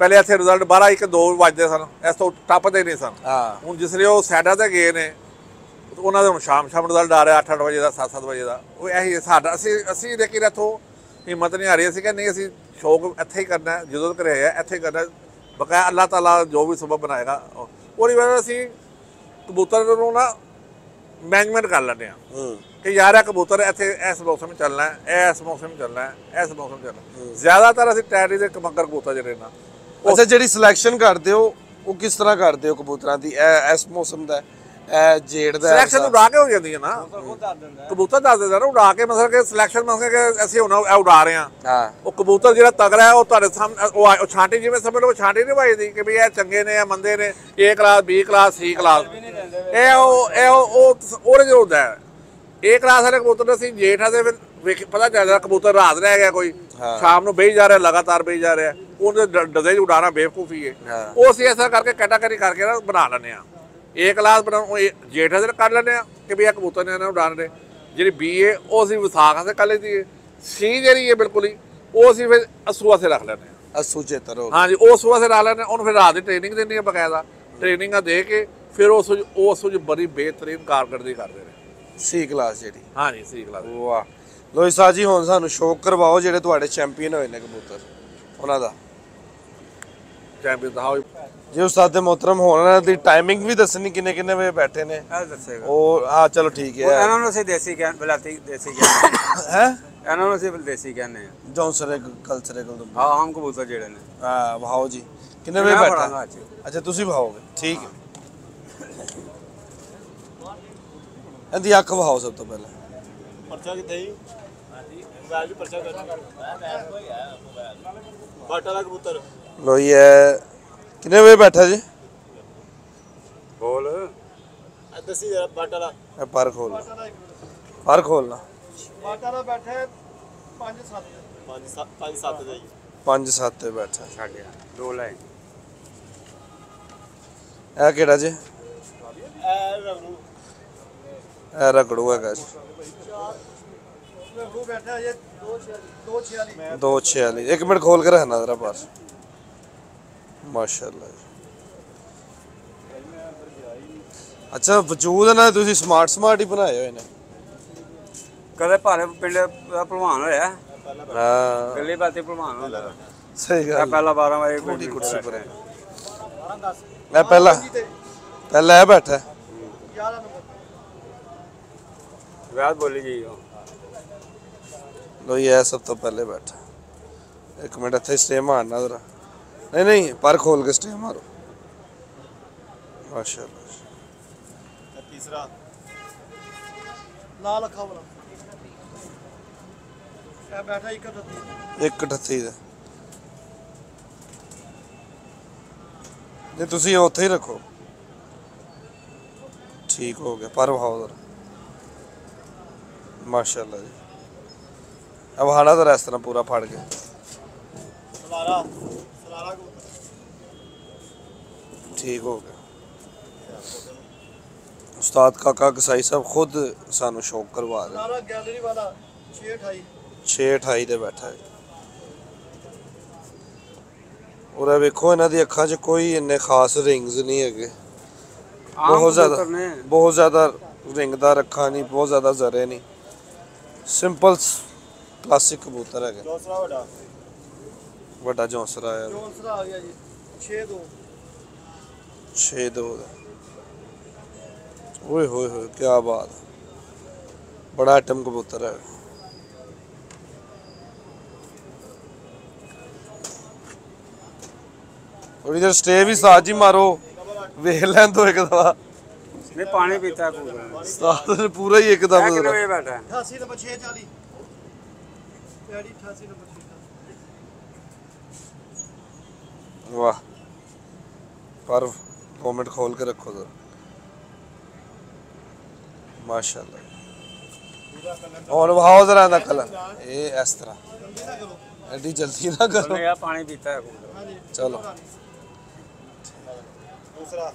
ਪਹਿਲੇ ਇੱਥੇ ਰਿਜ਼ਲਟ 12 1 2 ਵੱਜਦੇ ਸਨ। ਇਸ ਤੋਂ ਟੱਪਦੇ ਨਹੀਂ ਸਨ। ਹਾਂ। ਹੁਣ ਜਿਸ ਲਈ ਉਹ ਸਾਈਡਾਂ ਤੇ ਗਏ ਨੇ ਉਹਨਾਂ ਦੇ ਹੁਣ ਸ਼ਾਮ ਸ਼ਾਮ ਰਿਜ਼ਲਟ ਆ ਰਿਹਾ 8 8 ਵਜੇ ਦਾ 7 7 ਵਜੇ ਦਾ। ਉਹ ਇਹੀ ਸਾਡਾ ਅਸੀਂ ਅਸੀਂ ਲੇਕਿਨ ਇੱਥੋਂ ਹਿੰਮਤ ਨਹੀਂ ਆ ਰਹੀ ਅਸੀਂ ਕਿ ਨਹੀਂ ਅਸੀਂ ਸ਼ੌਕ ਇੱਥੇ ਹੀ ਕਰਨਾ ਜਦੋਂ ਤੱਕ ਰਹੇ ਆ ਇੱਥੇ ਹੀ ਕਰਨਾ। ਬਕਾਇਆ ਅੱਲਾਹ ਤਾਲਾ ਜੋ ਵੀ ਸਬਬ ਬਣਾਏਗਾ ਉਹ- ਉਹਦੀ ਵਜ੍ਹਾ ਅਸੀਂ ਕਬੂਤਰ ਨੂੰ ਨਾ ਮੈਨੇਜਮੈਂਟ ਕਰ ਲੈਂਦੇ ਆ ਕਿ ਯਾਰ ਇਹ ਕਬੂਤਰ ਇੱਥੇ ਇਸ ਮੌਸਮ ਵਿੱਚ ਚੱਲਣਾ ਹੈ ਇਸ ਮੌਸਮ ਵਿੱਚ ਚੱਲਣਾ ਹੈ ਇਸ ਮੌਸਮ ਵਿੱਚ ਚੱਲਣਾ ਜ਼ਿਆਦਾਤਰ ਅਸੀਂ ਟੈਰੀ ਦੇ ਕਮੰਗਰ ਕਬੂਤਰ ਜਿਹੜੇ ਨਾ ਅੱਛਾ ਜਿਹੜੀ ਸਿਲੈਕਸ਼ਨ ਕਰਦੇ ਹੋ ਉਹ ਕਿਸ ਤਰ੍ਹਾਂ ਕਰਦੇ ਹੋ ਕਬੂਤਰਾਂ ਦੀ? ਇਹ ਇਸ ਮੌਸਮ ਦਾ ਜੇੜ ਦਾ ਸਿਲੈਕਸ਼ਨ ਉਡਾ ਕੇ ਹੋ ਜਾਂਦੀ ਹੈ ਨਾ। ਉਹ ਖੁਦ ਦੱਸ ਦਿੰਦਾ। ਹੈ। ਕਬੂਤਰ ਦੱਸ ਦਿੰਦਾ ਨਾ ਉਡਾ ਕੇ ਮਤਲਬ ਕਿ ਸਿਲੈਕਸ਼ਨ ਮਤਲਬ ਕਿ ਅਸੀਂ ਹੁਣ ਇਹ ਉਡਾ ਰਹੇ ਹਾਂ। ਹਾਂ। ਉਹ ਕਬੂਤਰ ਜਿਹੜਾ ਤਗੜਾ ਹੈ ਉਹ ਤੁਹਾਡੇ ਸਾਹਮਣੇ ਉਹ ਆ- ਉਹ ਛਾਂਟੀ ਜਿਵੇਂ ਸਮਝ ਲਓ ਛਾਂਟੀ ਨਹੀਂ ਭਾਈ ਦੀ ਕਿ ਵੀ ਇਹ ਚੰਗੇ ਨੇ ਇਹ ਮੰਦੇ ਨੇ A class B class C class ਵੀ ਨਹੀਂ ਦਿੰਦੇ ਇਹ ਉਹ ਇਹ ਉਹ ਉਹ- ਉਹਦੇ ਜੋ ਹੁੰਦਾ ਹੈ। A ਕਲਾਸ ਵਾਲੇ ਕਬੂਤਰ ਨੂੰ ਅਸੀਂ ਜੇਠਾ ਦੇ ਫਿਰ ਵੇਖ ਪਤਾ ਚੱਲਦਾ ਕਬੂਤਰ ਰਾਤ ਰਹਿ ਗਿਆ ਕੋਈ। ਸ਼ਾਮ ਨੂੰ ਬੇਈ ਜਾ ਰਿਹਾ ਲਗਾਤਾਰ ਬੇਈ ਜਾ ਰਿਹਾ। ਉਹਦੇ ਉਡਾਣਾ ਬੇਵਕੂਫੀ ਹੈ। ਉਹ ਅਸੀਂ ਐਸਾ ਕਰਕੇ ਕੈਟਾਗਰੀ ਕਰਕੇ ਨਾ ਬਣਾ ਲੈਂਦੇ ਆ A ਕਲਾਸ ਬਣਾ ਉਹ A- ਜੇਠਾ ਦੇ ਕਰ ਲੈਂਦੇ ਆ ਕਿ ਵੀ ਇਹ ਕਬੂਤਰ ਨੇ ਇਹਨਾਂ ਉਡਾਣ ਦੇ। ਜਿਹੜੀ B ਹੈ ਉਹ ਅਸੀਂ ਵਿਸਾਖ ਵਾਸਤੇ ਕਰ ਲਈਦੀ ਹੈ C ਜਿਹੜੀ ਹੈ ਬਿਲਕੁਲ ਹੀ ਉਹ ਅਸੀਂ ਫਿਰ ਅਸੂ ਵਾਸਤੇ ਰੱਖ ਲੈਂਦੇ ਆ। ਅਸੂ ਚੇਤਰ ਹੋ ਹਾਂਜੀ ਉਹ ਸੁਬਹ ਸੇ ਲਾ ਲੈਣੇ ਉਹਨੂੰ ਫਿਰ ਰਾਤ ਦੀ ਟ੍ਰੇਨਿੰਗ ਦੇਣੀ ਹੈ ਬਕਾਇਦਾ। ਟ੍ਰੇਨਿੰਗਾਂ ਦੇ ਕੇ ਫਿਰ ਉਸ ਉਸ ਉਸ ਬੜੀ ਬਿਹਤਰੀਨ ਕਾਰਗਰਦਗੀ ਕਰਦੇ ਨੇ। ਸੀ ਕਲਾਸ ਜਿਹੜੀ। ਹਾਂਜੀ ਸੀ ਕਲਾਸ ਵਾਹ। ਲੋ ਸਾਜ ਜੀ ਹੁਣ ਸਾਨੂੰ ਸ਼ੌਕ ਕਰਵਾਓ ਜਿਹੜੇ ਤੁਹਾਡੇ ਚੈਂਪੀਅਨ ਹੋਏ ਨੇ ਕਬੂਤਰ। ਉਹਨਾਂ ਦਾ। ਚੈਂਪੀਅਨ ਦਾ ਹਾਉ ਜੇ ਉਸਤਾਦ ਦੇ ਮੁਹਤਰਮ ਹੋਣ ਦੀ ਟਾਈਮਿੰਗ ਵੀ ਦੱਸਣੀ ਕਿੰਨੇ ਕਿੰਨੇ ਵਜੇ ਬੈਠੇ ਨੇ? ਇਹ ਦੱਸੇਗਾ। ਉਹ ਹਾਂ ਚਲੋ ਠੀਕ ਉਹ ਹੈ ਇਹਨਾਂ ਨੂੰ ਅਸੀਂ ਦੇਸੀ ਕਹਿ ਬਲਾਤੀ ਦੇਸੀ ਕਹਿੰਦੇ ਹੈ। ਇਹਨਾਂ ਨੂੰ ਅਸੀਂ ਦੇਸੀ ਕਹਿੰਦੇ ਆ ਜੌਨਸਰ ਕਲਚਰ ਕੋਲ ਹਾਂ ਆਮ ਕਬੂਤਰ ਜਿਹੜੇ ਨੇ। ਹਾਂ ਵਹਾਓ ਜੀ। ਕਿੰਨੇ ਵਜੇ ਬੈਠਾ। ਅੱਛਾ ਤੁਸੀਂ ਵਹਾਓਗੇ? ਠੀਕ ਹੈ। ਇਹਦੀ ਅੱਖ ਵਹਾਓ ਸਭ ਤੋਂ ਪਹਿਲਾਂ। ਪਰਚਾ ਕਿੱਥੇ ਹੀ ਹਾਂਜੀ ਮੋਬਾਈਲ ਵੀ ਪਰਚਾ ਕਰ। ਬਾਟਾ ਦਾ ਕਬੂਤਰ। ਲੋ ਇਹ ਕਿੰਨੇ ਵਜੇ ਬੈਠਾ ਜੀ? ਬੋਲ। ਇਹ ਦੱਸੀ ਜਰਾ ਬਾਟਾ ਦਾ ਇਹ ਪਰ ਖੋਲ ਪਰ ਖੋਲਣਾ ਬਾਟਾ ਦਾ ਬੈਠੇ 5 7 5 7 ਦੇ ਜੀ। 5 7 ਤੇ ਬੈਠਾ। ਛੱਡਿਆ ਦੋ ਲੈ ਇਹ ਕਿਹੜਾ ਜੀ? ਇਹ ਰਵੂ ਇਹ ਰਗੜੂ ਹੈਗਾ ਜੀ। ਰਵੂ ਬੈਠਾ ਜੇ 2 2 46 ਦੋ ਛੇ ਵਾਲੀ ਇੱਕ ਮਿੰਟ ਖੋਲ ਕੇ ਰੱਖਣਾ ਜ਼ਰਾ ਪਰ ਮਾਸ਼ਾਅੱਲਾ ਜੀ। ਅੱਛਾ ਵਜੂਦ ਦੇ ਤੁਸੀਂ ਸਮਾਰਟ ਸਮਾਰਟ ਹੀ ਬਣਾਏ ਹੋਏ ਨੇ। ਕਦੇ ਭਾਰੇ ਪਿੰਡ ਦਾ ਭਲਵਾਨ ਹੋਇਆ। ਹਾਂ। ਗੱਲੀ ਬਾਤੀ ਭਲਵਾਨ ਹੁੰਦਾ। ਸਹੀ ਗੱਲ। ਪਹਿਲਾਂ 12 ਵਜੇ ਛੋਟੀ ਕੁਰਸੀ ਪਰ ਬੈਠੇ। ਮੈਂ ਪਹਿਲਾਂ ਪਹਿਲਾਂ ਇਹ ਬੈਠਾ। 11 ਨੰਬਰ ਵਿਆਹ ਬੋਲੀ ਜੀ ਲੋ ਇਹ ਸਭ ਤੋਂ ਪਹਿਲੇ ਬੈਠਾ। ਇੱਕ ਮਿੰਟ ਇੱਥੇ ਸਟੇ ਮਾਰਨਾ ਜ਼ਰਾ। ਨਹੀਂ ਨਹੀਂ ਪਰ ਖੋਲ ਕੇ ਸਟੇ ਮਾਰੋ। ਮਾਸ਼ਾਅੱਲਾ। ਇਹ ਤੀਸਰਾ। ਲਾਲ ਅੱਖਾਂ ਵਾਲਾ। ਇਹ ਬੈਠਾ ਇੱਕ ਅੱਧਾ ਇੱਕ 38 ਦਾ। ਨਹੀਂ ਤੁਸੀਂ ਉੱਥੇ ਹੀ ਰੱਖੋ। ਠੀਕ ਹੋ ਗਿਆ ਪਰ ਵਹਾਓ ਜ਼ਰਾ। ਮਾਸ਼ਾਅੱਲਾ ਜੀ। ਅਬ ਹਾਲਾ ਤਾਂ ਇਸ ਤਰ੍ਹਾਂ ਪੂਰਾ ਫੜ ਗਿਆ ਸਲਾਰਾ ਸਲਾਰਾ ਕਬੂਤਰ ਠੀਕ ਹੋ ਗਿਆ। ਉਸਤਾਦ ਕਾਕਾ ਕਸਾਈ ਸਾਹਿਬ ਖੁਦ ਸਾਨੂੰ ਸ਼ੌਕ ਕਰਵਾ ਰਹੇ। ਸਲਾਰਾ ਗੈਲਰੀ ਵਾਲਾ 628 628 ਤੇ ਬੈਠਾ ਹੈ। ਔਰ ਇਹ ਵੇਖੋ ਇਹਨਾਂ ਦੀ ਅੱਖਾਂ 'ਚ ਕੋਈ ਇੰਨੇ ਖਾਸ ਰਿੰਗਸ ਨਹੀਂ ਹੈਗੇ। ਬਹੁਤ ਜ਼ਿਆਦਾ ਬਹੁਤ ਜ਼ਿਆਦਾ ਰਿੰਗਦਾਰ ਅੱਖਾਂ ਨਹੀਂ ਬਹੁਤ ਜ਼ਿਆਦਾ ਜ਼ਰੇ ਨਹੀਂ। ਸਿੰਪਲ ਕਲਾਸਿਕ ਕਬੂਤਰ ਹੈਗੇ। ਦੂਸਰਾ ਵੱਡਾ। ਵੱਡਾ ਜੌਂਸਰਾ ਹੈ ਜੋਨਸਰਾ ਆ ਗਿਆ ਜੀ। 6 2 6 ਦੋ ਦਾ। ਓਏ ਹੋਏ ਹੋਏ ਕੀ ਬਾਤ। ਬੜਾ ਆਈਟਮ ਕਬੂਤਰ ਹੈ। ਥੋੜੀ ਦੇਰ ਸਟੇ ਵੀ ਸਾਜ ਹੀ ਮਾਰੋ। ਵੇਖ ਲੈਣ ਤੋਂ ਇੱਕ ਦਵਾ ਨਹੀਂ ਪਾਣੀ ਪੀਤਾ ਕਬੂਤਰ ਸਾਜ ਨੇ ਪੂਰਾ ਹੀ ਇੱਕ ਇਹ ਦਮ ਕਿੰਨੇ ਵਜੇ ਬੈਠਾ? 88 ਨੰਬਰ 640 ਡੈਡੀ 88 ਨੰਬਰ 640 ਵਾਹ। ਪਰ ਕਮੈਂਟ ਖੋਲ ਕੇ ਰੱਖੋ ਜ਼ਰਾ। ਮਾਸ਼ਾਅੱਲਾ। ਹੁਣ ਵਹਾਓ ਜ਼ਰਾ ਦਾ ਕਲਰ ਇਹ ਇਸ ਤਰ੍ਹਾਂ। ਐਡੀ ਜਲਦੀ ਨਾ ਕਰੋ। ਆ ਪਾਣੀ ਪੀਤਾ ਹੈ ਚਲੋ। ਦੂਸਰਾ।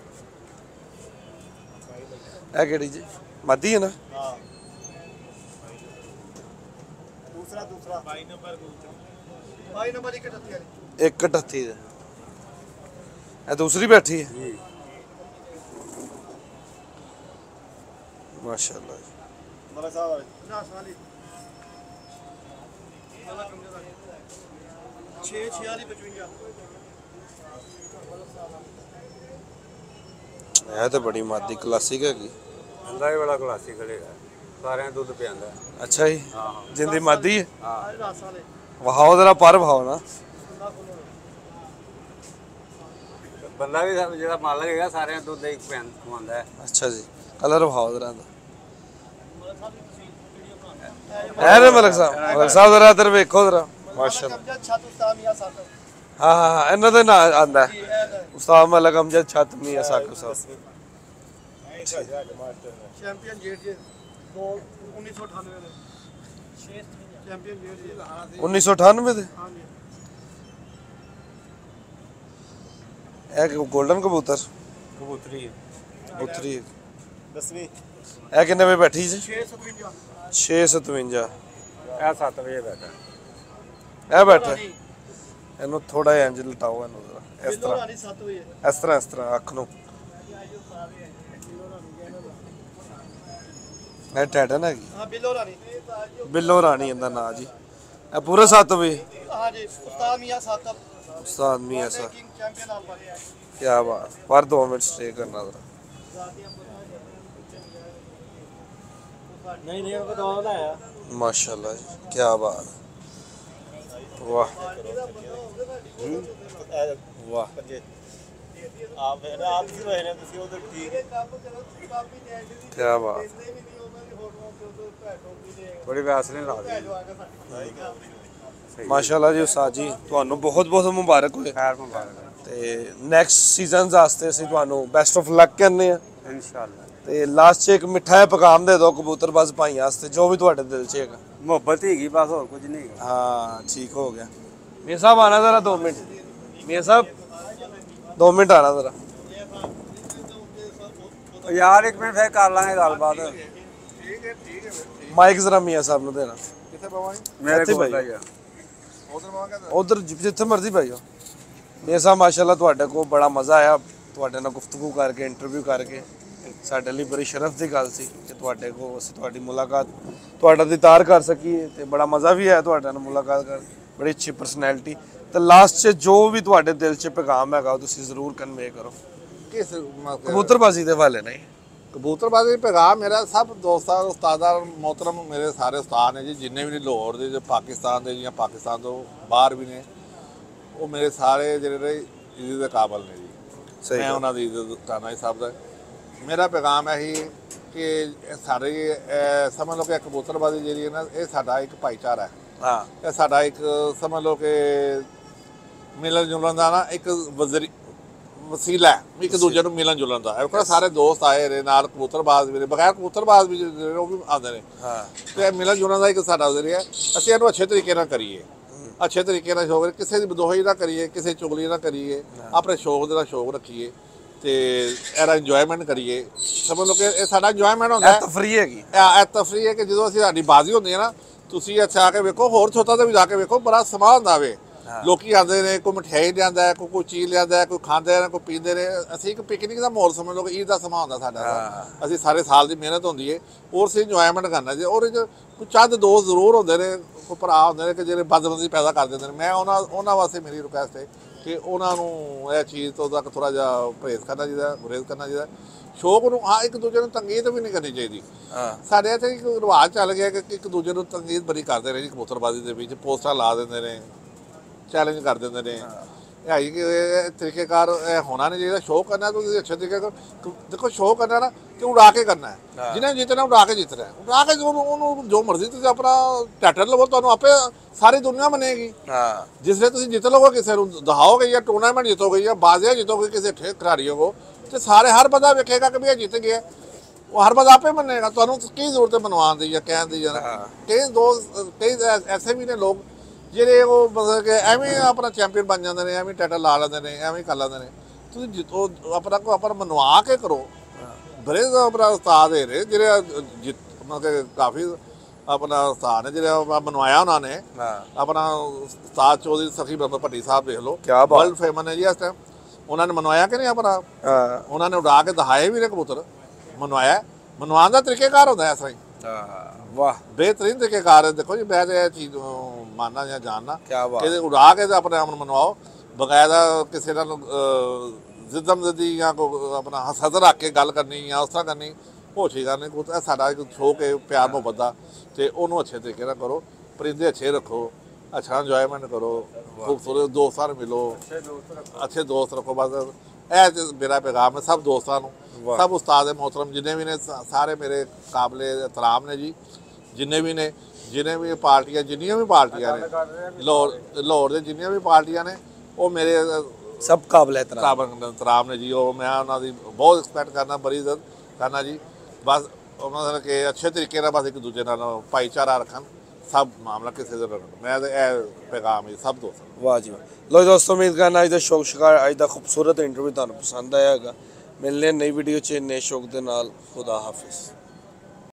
ਇਹ ਕਿਹੜੀ ਜੀ? ਮਾਦੀ ਹੈ ਨਾ? ਹਾਂ। ਦੂਸਰਾ ਦੂਸਰਾ। 22 ਨੰਬਰ ਕਬੂਤਰ 22 ਨੰਬਰ ਇੱਕ 38 ਵਾਲੀ। ਇੱਕ 38 ਦਾ। ਇਹ ਦੂਸਰੀ ਬੈਠੀ ਹੈ। ਜੀ। ਮਾਸ਼ਾਅੱਲਾ ਜੀ। ਮਲਕ ਸਾਹਿਬ ਵਾਲੀ ਨਾ ਸਾਲੀ ਵਾਲਾ ਕਮਰੇ ਦਾ 6 46 55 ਇਹ ਤਾਂ ਬੜੀ ਮਾਦੀ ਕਲਾਸਿਕ ਹੈਗੀ। ਅੰਦਾ ਹੀ ਬੜਾ ਕਲਾਸੀਕਲ ਹੈਗਾ। ਸਾਰਿਆਂ ਦੁੱਧ ਪਿਆਂਦਾ ਅੱਛਾ ਜੀ। ਹਾਂ। ਜਿੰਦੀ ਮਾਦੀ ਹੈ। ਹਾਂ। ਵਹਾਓ ਜ਼ਰਾ ਪਰ ਵਹਾਓ ਨਾ। ਬੰਦਾ ਵੀ ਸਭ ਜਿਹੜਾ ਮਾਲਕ ਹੈਗਾ ਸਾਰਿਆਂ ਦੁੱਧ ਹੀ ਪਿਆਂ ਖਵਾਉਂਦਾ ਹੈ। ਅੱਛਾ ਜੀ। ਕਲਰ ਵਹਾਓ ਜ਼ਰਾ ਦਾ ਹੈ ਨਾ ਮਲਕ ਸਾਹਿਬ? ਮਲਕ ਸਾਹਿਬ ਜ਼ਰਾ ਇੱਧਰ ਵੇਖੋ ਜ਼ਰਾ। ਮਾਸ਼ਾਅੱਲਾ। ਹਾਂ ਹਾਂ ਹਾਂ, ਇਹਨਾਂ ਦਾ ਨਾਂ ਆਂਦਾ ਉਸਤਾਦ ਮਲਕ ਅਮਜਦ ਛਤ ਮੀਆਂ ਸਾਕਰ ਸਾਹਿਬ। ਚੈਂਪੀਅਨ ਜੇਟ ਜੀ ਦੋ 1998 ਦੇ। ਚੈਂਪੀਅਨ ਜੇਟ ਜੀ 1998 ਦੇ ਇਹ 골ਡਨ ਕਬੂਤਰ। ਕਬੂਤਰੀ ਕਬੂਤਰੀ ਦਸਵੀਂ। ਇਹ ਕਿੰਨੇ ਵਜੇ ਬੈਠੀ ਸੀ? 657 657 ਇਹ 7 ਵਜੇ ਬੈਠਾ। ਇਹ ਬੈਠਾ। ਇਹਨੂੰ ਥੋੜਾ ਇੰਜ ਲਟਾਓ ਇਹਨੂੰ ਜ਼ਰਾ। ਇਸ ਤਰ੍ਹਾਂ। ਇਸ ਤਰ੍ਹਾਂ ਇਸ ਤਰ੍ਹਾਂ ਅੱਖ ਨੂੰ। ਇਹ ਟੈਟਨ ਹੈਗੀ। ਹਾਂ ਬਿੱਲੋ ਰਾਣੀ। ਬਿੱਲੋ ਰਾਣੀ ਇਹਦਾ ਨਾਂ ਜੀ। ਇਹ ਪੂਰਾ 7 ਵਜੇ। ਹਾਂ ਜੀ ਉਸਤਾਦ ਮੀਆਂ 7 मस्त आदमी है सर क्या बात पर दो मिनट स्टे करना जरा नहीं नहीं उनको दवा लाया माशाल्लाह क्या बात वाह ਵਾਹ ਆਪ ਵੇਖ ਨਾ ਆਪ ਹੀ ਹੋਏ ਨੇ ਤੁਸੀਂ ਉਧਰ ਠੀਕ ਕੀ ਬਾਤ ਥੋੜੀ ਵੈਸਲੀਨ ਲਾ ਦੇ ਮਾਸ਼ਾਅੱਲਾ ਜੀ ਉਸਤਾਦ ਜੀ ਤੁਹਾਨੂੰ ਬਹੁਤ ਬਹੁਤ ਮੁਬਾਰਕ ਹੋਏ। ਖੈਰ ਮੁਬਾਰਕ। ਤੇ ਨੈਕਸਟ ਸੀਜ਼ਨਸ ਵਾਸਤੇ ਅਸੀਂ ਤੁਹਾਨੂੰ ਬੈਸਟ ਆਫ ਲੱਕ ਕਹਿੰਦੇ ਆ ਇਨਸ਼ਾਅੱਲਾ। ਤੇ ਲਾਸਟ 'ਚ ਇੱਕ ਮਿੱਠਾ ਜਿਹਾ ਪੈਗਾਮ ਦੇ ਦਿਓ ਕਬੂਤਰਬਾਜ਼ ਭਾਈਆਂ ਵਾਸਤੇ ਜੋ ਵੀ ਤੁਹਾਡੇ ਦਿਲ 'ਚ ਹੈਗਾ। ਮੁਹੱਬਤ ਹੀ ਹੈਗੀ ਬਸ ਹੋਰ ਕੁਝ ਨਹੀਂ ਹੈਗਾ। ਹਾਂ ਠੀਕ ਹੋ ਗਿਆ। ਮੀਆਂ ਸਾਹਿਬ ਆਣਾ ਜ਼ਰਾ 2 ਮਿੰਟ। ਮੀਆਂ ਸਾਹਿਬ 2 ਮਿੰਟ ਆਣਾ ਜ਼ਰਾ। ਉਹ ਯਾਰ ਇੱਕ ਮਿੰਟ ਫੇਰ ਕਰ ਲਾਂਗੇ ਗੱਲਬਾਤ। ਮਾਈਕ ਜ਼ਰਾ ਮੀਆਂ ਸਾਹਿਬ ਨੂੰ ਦੇਣਾ। ਕਿੱਥੇ ਪਵਾਂਗੇ ਮੇਰੇ ਇੱਥੇ ਕੋਲ ਭਾਈ। ਹੀ ਆ। ਉਧਰ ਜਿੱਥੇ ਮਰਜ਼ੀ ਭਾਈਓ ਮੀਆਂ ਸਾਹਿਬ ਮਾਸ਼ਾਅੱਲਾ ਤੁਹਾਡੇ ਕੋਲ ਬੜਾ ਮਜ਼ਾ ਆਇਆ। ਤੁਹਾਡੇ ਨਾਲ ਗੁਫ਼ਤਗੂ ਕਰਕੇ ਇੰਟਰਵਿਊ ਕਰਕੇ। ਸਾਡੇ ਲਈ ਬੜੀ ਸ਼ਰਫ ਦੀ ਗੱਲ ਸੀ ਕਿ ਤੁਹਾਡੇ ਕੋਲ ਅਸੀਂ ਤੁਹਾਡੀ ਮੁਲਾਕਾਤ ਤੁਹਾਡਾ ਦੀਦਾਰ ਕਰ ਸਕੀਏ ਤੇ ਬੜਾ ਮਜ਼ਾ ਵੀ ਆਇਆ ਤੁਹਾਡੇ ਨਾਲ ਮੁਲਾਕਾਤ ਕਰ ਬੜੀ ਅੱਛੀ ਪਰਸਨੈਲਿਟੀ ਤੇ ਲਾਸਟ 'ਚ ਜੋ ਵੀ ਤੁਹਾਡੇ ਦਿਲ 'ਚ ਪੈਗਾਮ ਹੈਗਾ ਉਹ ਤੁਸੀਂ ਜ਼ਰੂਰ ਕਨਵੇ ਕਰੋ। ਕਿਸ ਕਬੂਤਰਬਾਜ਼ੀ ਦੇ ਹਵਾਲੇ ਨਹੀਂ ਕਬੂਤਰਬਾਜ਼ੀ ਪੈਗਾਮ ਮੇਰਾ ਸਭ ਦੋਸਤਾਂ ਉਸਤਾਦਾਂ ਮੋਹਤਰਮ ਮੇਰੇ ਸਾਰੇ ਉਸਤਾਦ ਨੇ ਜੀ ਜਿੰਨੇ ਵੀ ਨੇ ਲਾਹੌਰ ਦੇ ਜੋ ਪਾਕਿਸਤਾਨ ਦੇ ਜਾਂ ਪਾਕਿਸਤਾਨ ਤੋਂ ਬਾਹਰ ਵੀ ਨੇ ਉਹ ਮੇਰੇ ਸਾਰੇ ਜਿਹੜੇ ਨੇ ਇੱਜ਼ਤ ਦੇ ਕਾਬਲ ਨੇ ਜੀ। ਸਹੀ ਮੈਂ। ਉਹਨਾਂ ਦੀ ਇੱਜ਼ਤ ਕਰਨਾ ਜੀ ਸਭ ਦਾ। ਮੇਰਾ ਪੈਗਾਮ ਇਹੀ ਹੈ ਕਿ ਸਾਰੇ ਸਮਝ ਲਓ ਕਿ ਕਬੂਤਰਬਾਜ਼ੀ ਜਿਹੜੀ ਹੈ ਨਾ ਇਹ ਸਾਡਾ ਇੱਕ ਭਾਈਚਾਰਾ ਹੈ। ਹਾਂ। ਇਹ ਸਾਡਾ ਇੱਕ ਸਮਝ ਲਓ ਕਿ ਮਿਲਣ ਜੁਲਣ ਦਾ ਨਾ ਇੱਕ ਵਜ਼ਰੀ ਵਸੀਲਾ ਇੱਕ ਦੂਜੇ ਨੂੰ ਮਿਲਣ ਜੁਲਣ ਦਾ। ਇਹ ਕੋਲ ਸਾਰੇ ਦੋਸਤ ਆਏ ਨੇ ਨਾਲ ਕਬੂਤਰਬਾਜ਼ ਵੀ ਨੇ ਬਗੈਰ ਕਬੂਤਰਬਾਜ਼ ਵੀ ਜਿਹੜੇ ਉਹ ਵੀ ਆਉਂਦੇ ਨੇ। ਹਾਂ। ਤੇ ਮਿਲਣ ਜੁਲਣ ਦਾ ਇੱਕ ਸਾਡਾ ਜ਼ਰੀਆ ਅਸੀਂ ਇਹਨੂੰ ਅੱਛੇ ਤਰੀਕੇ ਨਾਲ ਕਰੀਏ। ਅੱਛੇ ਤਰੀਕੇ ਨਾਲ ਸ਼ੌਕ ਕਿਸੇ ਦੀ ਬਦੋਹੀ ਨਾ ਕਰੀਏ ਕਿਸੇ ਚੁਗਲੀ ਨਾ ਕਰੀਏ ਆਪਣੇ ਸ਼ੌਕ ਦੇ ਨਾਲ ਸ਼ੌਕ ਰੱਖੀਏ ਤੇ ਇਹਦਾ ਇੰਜੋਇਮੈਂਟ ਕਰੀਏ। ਸਮਝ ਲਓ ਕਿ ਇਹ ਸਾਡਾ ਇੰਜੋਇਮੈਂਟ ਹੁੰਦਾ ਹੈ। ਤਫਰੀ ਹੈਗੀ। ਇਹ ਤਫਰੀਹ ਹੈ ਕਿ ਜਦੋਂ ਅਸੀਂ ਸਾਡੀ ਬਾਜ਼ੀ ਹੁੰਦੀ ਹੈ ਨਾ ਤੁਸੀਂ ਇੱਥੇ ਆ ਕੇ ਵੇਖੋ ਹੋਰ ਛੋਟਾ ਤੇ ਵੀ ਜਾ ਕੇ ਵੇਖੋ ਬੜਾ ਸਮਾਂ ਹੁੰਦਾ ਵੇ। ਲੋਕੀ ਆਉਂਦੇ ਨੇ ਕੋਈ ਮਠਿਆਈ ਲਿਆਂਦਾ ਕੋਈ ਕੋਈ ਚੀਜ਼ ਲਿਆਂਦਾ ਕੋਈ ਖਾਂਦੇ ਨੇ ਕੋਈ ਪੀਂਦੇ ਨੇ। ਅਸੀਂ ਇੱਕ ਪਿਕਨਿਕ ਦਾ ਮਾਹੌਲ ਸਮਝ ਲਓ ਕਿ ਈਦ ਦਾ ਸਮਾਂ ਹੁੰਦਾ ਸਾਡਾ ਅਸੀਂ ਸਾਰੇ ਸਾਲ ਦੀ ਮਿਹਨਤ ਹੁੰਦੀ ਹੈ ਔਰ ਅਸੀਂ ਇੰਜੋਇਮੈਂਟ ਕਰਨਾ ਜੀ। ਔਰ ਕੋਈ ਚੰਦ ਦੋਸਤ ਜ਼ਰੂਰ ਹੁੰਦੇ ਨੇ ਕੋਈ ਭਰਾ ਹੁੰਦੇ ਨੇ ਕਿ ਜਿਹੜੇ ਬਦਬੰਦੀ ਪੈਦਾ ਕਰ ਦਿੰਦੇ ਨੇ। ਮੈਂ ਉਹਨਾਂ ਉਹਨਾਂ ਵਾਸਤੇ ਮੇਰੀ ਰਿਕੁਐਸਟ ਹੈ ਕਿ ਉਹਨਾਂ ਨੂੰ ਇਹ ਚੀਜ਼ ਤੋਂ ਤੱਕ ਥੋੜਾ ਜਿਹਾ ਪਰਹੇਜ਼ ਕਰਨਾ ਚਾਹੀਦਾ ਗੁਰੇਜ਼ ਕਰਨਾ ਚਾਹੀਦਾ। ਸ਼ੌਕ ਨੂੰ ਹਾਂ ਇੱਕ ਦੂਜੇ ਨੂੰ ਤੰਗੀਦ ਵੀ ਨਹੀਂ ਕਰਨੀ ਚਾਹੀਦੀ। ਹਾਂ। ਸਾਡੇ ਇੱਥੇ ਇੱਕ ਰਿਵਾਜ ਚੱਲ ਗਿਆ ਕਿ ਇੱਕ ਦੂਜੇ ਨੂੰ ਤੰਗੀਦ ਬੜੀ ਕਰਦੇ ਨੇ ਜੀ ਕਬੂਤਰਬਾਜ਼ੀ ਦੇ ਵਿੱਚ ਪੋਸਟਾਂ ਲਾ ਦਿੰਦੇ ਨੇ। ਚੈਲੰਜ ਕਰ ਦਿੰਦੇ ਨੇ। ਇਹ ਹੈ ਕਿ ਇਹ ਤਰੀਕੇਕਾਰ ਇਹ ਹੋਣਾ ਨਹੀਂ ਚਾਹੀਦਾ ਸ਼ੋਅ ਕਰਨਾ ਤੁਸੀਂ ਅੱਛੇ ਤਰੀਕੇ ਨਾਲ ਦੇਖੋ ਸ਼ੋਅ ਕਰਨਾ ਨਾ ਕਿ ਉਡਾ ਕੇ ਕਰਨਾ ਹੈ। ਜਿਹਨੇ ਜਿੱਤਣਾ ਉਡਾ ਕੇ ਜਿੱਤਣਾ ਹੈ। ਉਡਾ ਕੇ ਉਹਨੂੰ ਜੋ ਮਰਜ਼ੀ ਤੁਸੀਂ ਆਪਣਾ ਟੈਟਰ ਲਵੋ ਤੁਹਾਨੂੰ ਆਪੇ ਸਾਰੀ ਦੁਨੀਆ ਮੰਨੇਗੀ। ਹਾਂ। ਜਿਸ ਵੇਲੇ ਤੁਸੀਂ ਜਿੱਤ ਲਓਗੇ ਕਿਸੇ ਨੂੰ ਦਿਖਾਓਗੇ ਜਾਂ ਟੂਰਨਾਮੈਂਟ ਜਿੱਤੋਗੇ ਜਾਂ ਬਾਜ਼ੀਆਂ ਜਿੱਤੋਗੇ ਕਿਸੇ ਠੇ ਖਿਡਾਰੀਓ ਕੋ ਤੇ ਸਾਰੇ ਹਰ ਬੰਦਾ ਵੇਖੇਗਾ ਕਿ ਵੀ ਇਹ ਜਿੱਤ ਗਿਆ ਉਹ ਹਰ ਬੰਦਾ ਆਪੇ ਮੰਨੇਗਾ। ਤੁਹਾਨੂੰ ਕੀ ਜ਼ਰੂਰਤ ਹੈ ਮਨਵਾਉਣ ਦੀ ਜਾਂ ਕਹਿਣ ਦੀ ਜਾਂ ਕਈ ਦੋਸਤ ਕਈ ਐਸੇ ਵੀ ਨੇ ਲੋਕ ਜਿਹੜੇ ਉਹ ਮਤਲਬ ਕਿ ਐਵੇਂ ਆਪਣਾ ਚੈਂਪੀਅਨ ਬਣ ਜਾਂਦੇ ਨੇ ਐਵੇਂ ਟਾਈਟਲ ਲਾ ਲੈਂਦੇ ਨੇ ਐਵੇਂ ਕਰ ਲੈਂਦੇ ਨੇ। ਤੁਸੀਂ ਜਿੱਤੋ ਆਪਣਾ ਕੋ ਆਪਣਾ ਮਨਵਾ ਕੇ ਕਰੋ। ਬਰੇ ਦਾ ਆਪਣਾ ਉਸਤਾਦ ਹੈ ਨੇ ਜਿਹੜੇ ਜਿੱਤ ਮਤਲਬ ਕਿ ਕਾਫੀ ਆਪਣਾ ਉਸਤਾਦ ਨੇ ਜਿਹੜੇ ਆਪਣਾ ਮਨਵਾਇਆ ਉਹਨਾਂ ਨੇ। ਆਪਣਾ ਉਸਤਾਦ ਚੌਧਰੀ ਸਖੀ ਬਾਬਾ ਭੱਟੀ ਸਾਹਿਬ ਦੇਖ ਲਓ। ਵਰਲਡ ਫੇਮਸ ਨੇ ਜੀ ਇਸ ਟਾਈਮ ਉਹਨਾਂ ਨੇ ਮਨਵਾਇਆ ਕਿ ਨਹੀਂ ਆਪਣਾ? ਉਹਨਾਂ ਨੇ ਉਡਾ ਕੇ ਦਿਖਾਏ ਵੀ ਨੇ ਕਬੂਤਰ। ਮਨਵਾਇਆ। ਮਨਵਾਉਣ ਦਾ ਤਰੀਕੇਕਾਰ ਹੁੰਦਾ ਤਰ੍ਹਾਂ ਹੀ। ਹਾਂ ਵਾਹ। ਬਿਹਤਰੀਨ ਤਰੀਕੇਕਾਰ ਹੈ। ਦੇਖੋ ਜੀ ਮੈਂ ਇਹ ਚੀਜ਼ ਮੰਨਣਾ ਜਾਂ ਜਾਣਨਾ ਕਿਆ ਬਾਤ। ਕਿ ਉਡਾ ਕੇ ਆਪਣੇ ਆਪ ਨੂੰ ਮਨਵਾਓ ਬਕਾਇਦਾ ਕਿਸੇ ਨਾਲ ਜ਼ਿੱਦਮ ਜ਼ਦੀ ਜਾਂ ਕੋ ਆਪਣਾ ਹਸਦ ਰੱਖ ਕੇ ਗੱਲ ਕਰਨੀ ਜਾਂ ਉਸ ਤਰ੍ਹਾਂ ਕਰਨੀ ਠੀਕ ਕਰਨੀ ਕੋਈ ਤਾਂ ਸਾਡਾ ਇੱਕ ਸ਼ੌਕ ਹੈ ਪਿਆਰ ਮੁਹੱਬਤ ਦਾ ਤੇ ਉਹਨੂੰ ਅੱਛੇ ਤਰੀਕੇ ਨਾਲ ਕਰੋ ਪਰਿੰਦੇ ਅੱਛੇ ਰੱਖੋ ਅੱਛਾ ਇੰਜੋਇਮੈਂਟ ਕਰੋ ਖੂਬਸੂਰਤ ਦੋਸਤਾਂ ਨੂੰ ਮਿਲੋ ਅੱਛੇ ਦੋਸਤ ਰੱਖੋ ਬਸ ਇਹ ਮੇਰਾ ਪੈਗਾਮ ਹੈ ਸਭ ਦੋਸਤਾਂ ਨੂੰ। ਸਭ ਉਸਤਾਦ ਮੋਹਤਰਮ ਜਿੰਨੇ ਵੀ ਨੇ ਸਾਰੇ ਮੇਰੇ ਕਾਬਲੇ ਇਤਰਾਮ ਨੇ ਜੀ ਜਿੰਨੇ ਵੀ ਨੇ ਜਿੰਨੇ ਵੀ ਪਾਰਟੀਆਂ ਜਿੰਨੀਆਂ ਵੀ ਪਾਰਟੀਆਂ ਨੇ ਲਾਹੌਰ ਲਾਹੌਰ ਦੇ ਜਿੰਨੀਆਂ ਵੀ ਪਾਰਟੀਆਂ ਨੇ ਉਹ ਮੇਰੇ ਸਭ ਕਾਬਲ ਇਤਰਾਮ। ਨੇ ਜੀ ਉਹ ਮੈਂ ਉਹਨਾਂ ਦੀ ਬਹੁਤ ਐਕਸਪੈਕਟ ਕਰਨਾ ਬੜੀ ਇੱਜ਼ਤ ਕਰਨਾ ਜੀ। ਬਸ ਉਹਨਾਂ ਦਾ ਕਿ ਅੱਛੇ ਤਰੀਕੇ ਨਾਲ ਬਸ ਇੱਕ ਦੂਜੇ ਨਾਲ ਭਾਈਚਾਰਾ ਰੱਖਣ ਸਭ ਮਾਮਲਾ ਕਿਸੇ ਦਾ। ਮੈਂ ਤੇ ਇਹ ਪੈਗਾਮ ਹੈ ਸਭ ਦੋਸਤਾਂ। ਵਾਹ ਜੀ ਲੋ ਜੀ ਦੋਸਤੋ ਉਮੀਦ ਕਰਨਾ ਅੱਜ ਦਾ ਸ਼ੌਕ ਸ਼ਿਕਾਰ ਅੱਜ ਦਾ ਖੂਬਸੂਰਤ ਇੰਟਰਵਿਊ ਤੁਹਾਨੂੰ ਪਸੰਦ ਆਇਆ ਹੋਵੇਗਾ। ਮਿਲਨੇ ਨਈ ਵੀਡੀਓ ਚ। ਨਏ ਸ਼ੌਕ ਦੇ ਨਾਲ ਖੁਦਾ ਹਾਫਿਜ਼।